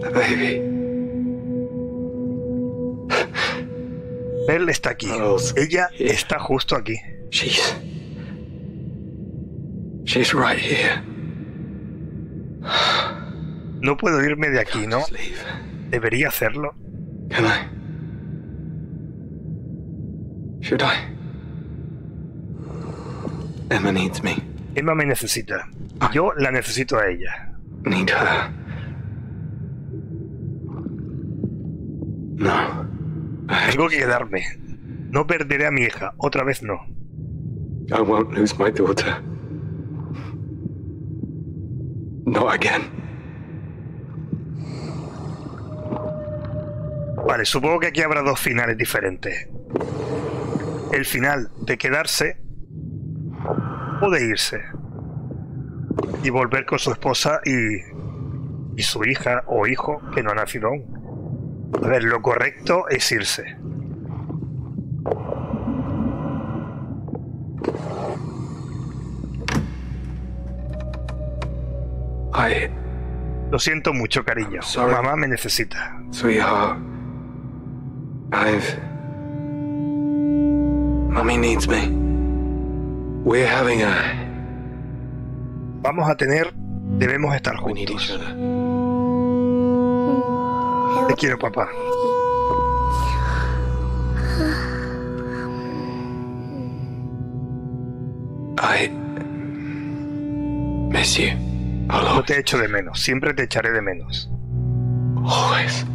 Speaker 4: The baby.
Speaker 1: Él está aquí. Ella está justo aquí.
Speaker 4: She's. She's right here.
Speaker 1: No puedo irme de aquí, ¿no? ¿Debería hacerlo?
Speaker 4: Can I? Should I? Emma needs me.
Speaker 1: Emma me necesita. Yo la necesito a ella.
Speaker 4: Her. No.
Speaker 1: Tengo que quedarme. No perderé a mi hija. Otra vez no.
Speaker 4: I won't lose my daughter. Not again.
Speaker 1: Vale, supongo que aquí habrá dos finales diferentes. El final de quedarse o de irse. Y volver con su esposa y, y su hija o hijo que no ha nacido aún. A ver, lo correcto es irse.
Speaker 4: I,
Speaker 1: Lo siento mucho, cariño. Mamá me necesita.
Speaker 4: sweetheart. I've. Mommy needs me. We're having a.
Speaker 1: Vamos a tener... Debemos estar juntos. Te quiero, papá.
Speaker 4: I. miss you.
Speaker 1: No te echo de menos. Siempre te echaré de menos.
Speaker 4: always.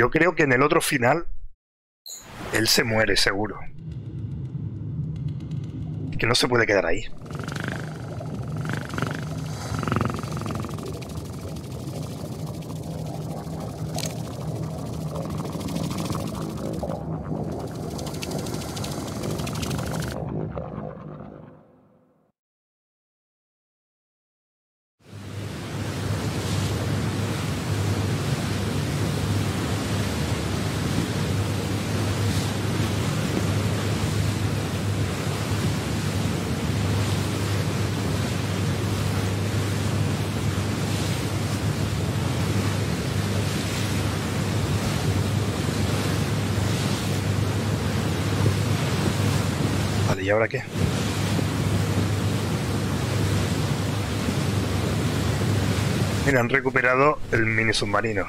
Speaker 1: Yo creo que en el otro final él se muere seguro. Que no se puede quedar ahí. Han recuperado el mini submarino.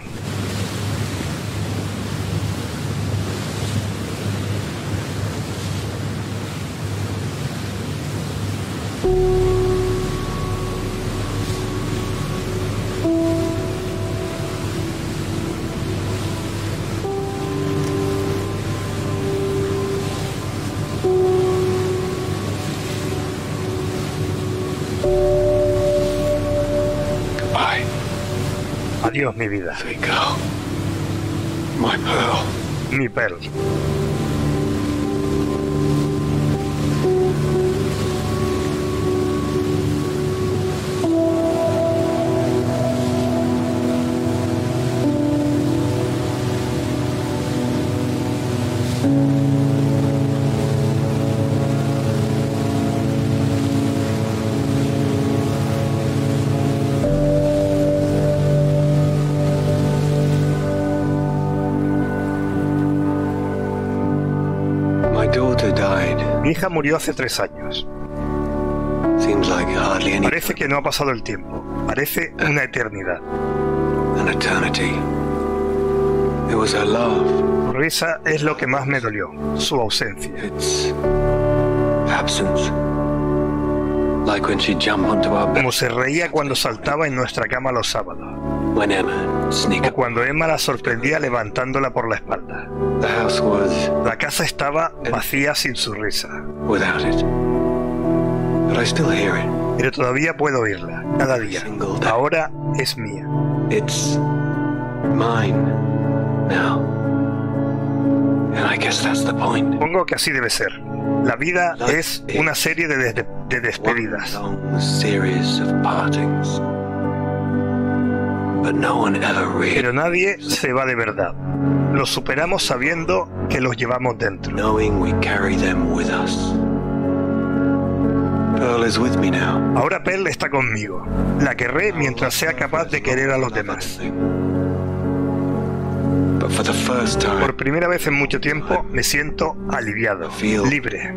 Speaker 1: Adiós, mi vida. Mi Pearl. Hija murió hace tres años. Parece que no ha pasado el tiempo. Parece una eternidad. Su risa es lo que más me dolió. Su ausencia. Como se reía cuando saltaba en nuestra cama los sábados. O cuando Emma la sorprendía levantándola por la espalda. La casa estaba vacía sin su risa.
Speaker 2: Without it. But I still hear it.
Speaker 1: Pero todavía puedo oírla, cada día. Ahora es mía.
Speaker 2: It's mine now. And I guess that's the point.
Speaker 1: Supongo que así debe ser. La vida es una serie de, des- de despedidas. Pero nadie se va de verdad. Lo superamos sabiendo que los llevamos dentro. Ahora Pearl está conmigo. La querré mientras sea capaz de querer a los demás. Por primera vez en mucho tiempo me siento aliviado, libre.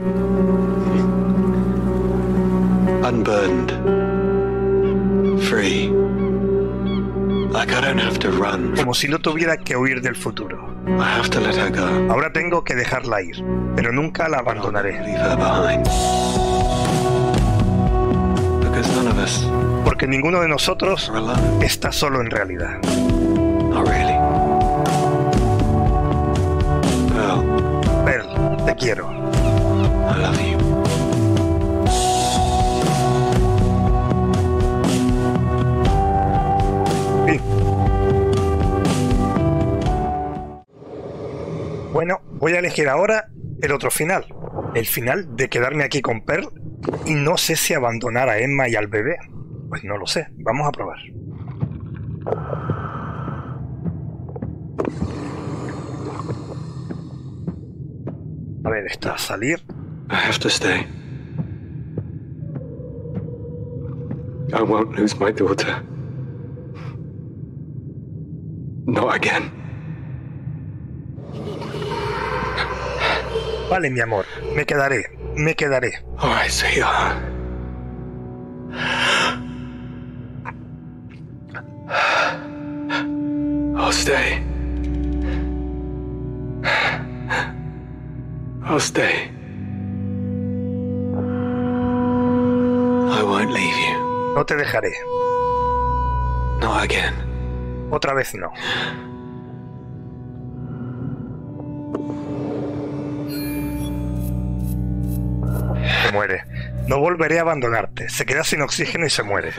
Speaker 2: unburdened, free.
Speaker 1: Como si no tuviera que huir del futuro.
Speaker 2: I have to let her go.
Speaker 1: Ahora tengo que dejarla ir, pero nunca la abandonaré.
Speaker 2: Leave her behind. Because none of us
Speaker 1: Porque ninguno de nosotros está solo en realidad.
Speaker 2: Pearl,
Speaker 1: Pearl, te quiero.
Speaker 2: I love you.
Speaker 1: Bueno, voy a elegir ahora el otro final. El final de quedarme aquí con Pearl y no sé si abandonar a Emma y al bebé. Pues no lo sé. Vamos a probar. A ver, está salir.
Speaker 2: I have to stay. I won't lose my daughter. Not again.
Speaker 1: Vale, mi amor, me quedaré, me quedaré.
Speaker 2: Right, sweetheart. I'll stay. I'll stay. I won't leave you.
Speaker 1: No te dejaré.
Speaker 2: Not again.
Speaker 1: Otra vez no. Se muere. No volveré a abandonarte. Se queda sin oxígeno y se muere.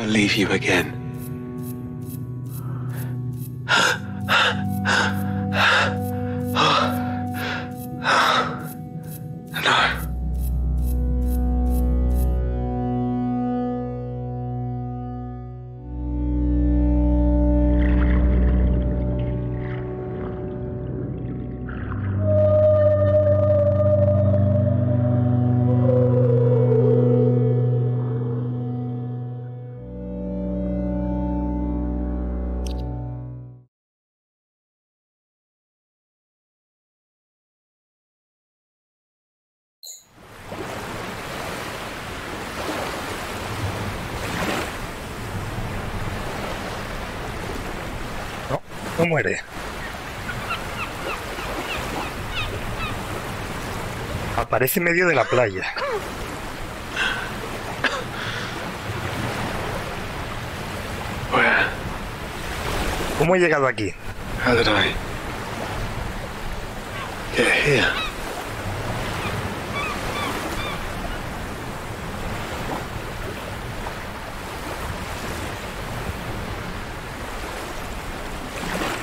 Speaker 1: Muere. Aparece en medio de la playa. ¿Cómo he llegado aquí?
Speaker 4: How did I get?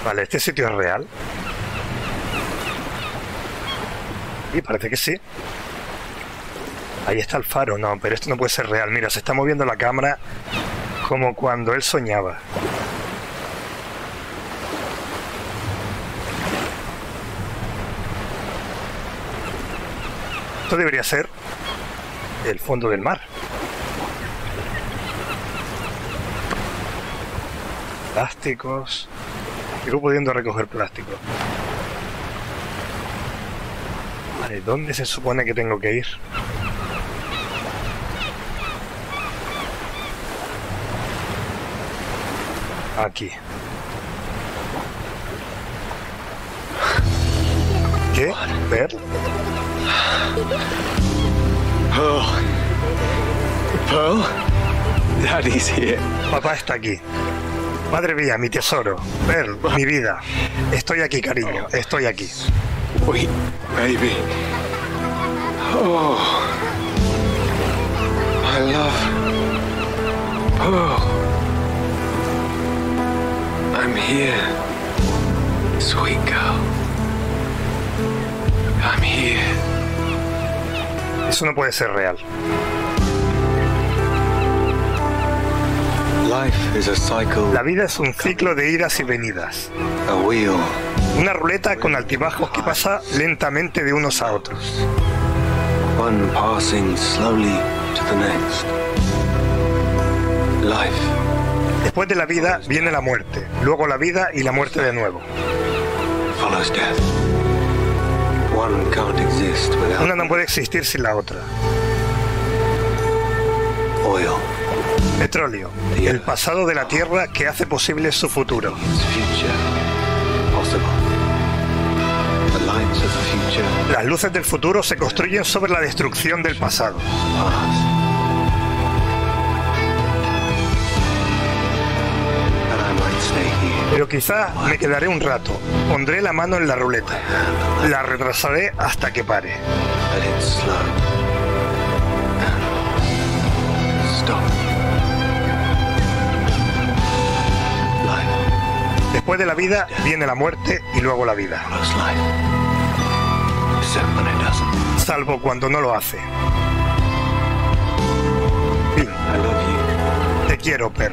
Speaker 1: Vale, ¿este sitio es real? Y parece que sí. Ahí está el faro, no, pero esto no puede ser real. Mira, se está moviendo la cámara como cuando él soñaba. Esto debería ser el fondo del mar. Plásticos. Sigo pudiendo recoger plástico. Vale, ¿dónde se supone que tengo que ir? Aquí. ¿Qué? ¿Ver?
Speaker 4: Pearl. Pearl? Daddy's here.
Speaker 1: Papá está aquí. Madre mía, mi tesoro. Pearl, mi vida. Estoy aquí, cariño. Estoy aquí.
Speaker 4: Wait, baby. Oh. I love Pearl. I'm here. Sweet girl. I'm here.
Speaker 1: Eso no puede ser real. La vida es un ciclo de idas y venidas.
Speaker 2: a wheel.
Speaker 1: Una ruleta con altibajos que pasa lentamente de unos a otros.
Speaker 2: one passing slowly to the next. Life
Speaker 1: Después de la vida viene la muerte, luego la vida y la muerte de nuevo. Una no puede existir sin la otra.
Speaker 2: oil,
Speaker 1: Petróleo, el pasado de la Tierra que hace posible su futuro. Las luces del futuro se construyen sobre la destrucción del pasado. Pero quizá me quedaré un rato. Pondré la mano en la ruleta. La retrasaré hasta que pare. Después de la vida viene la muerte y luego la vida. Salvo cuando no lo hace. Te quiero, Per.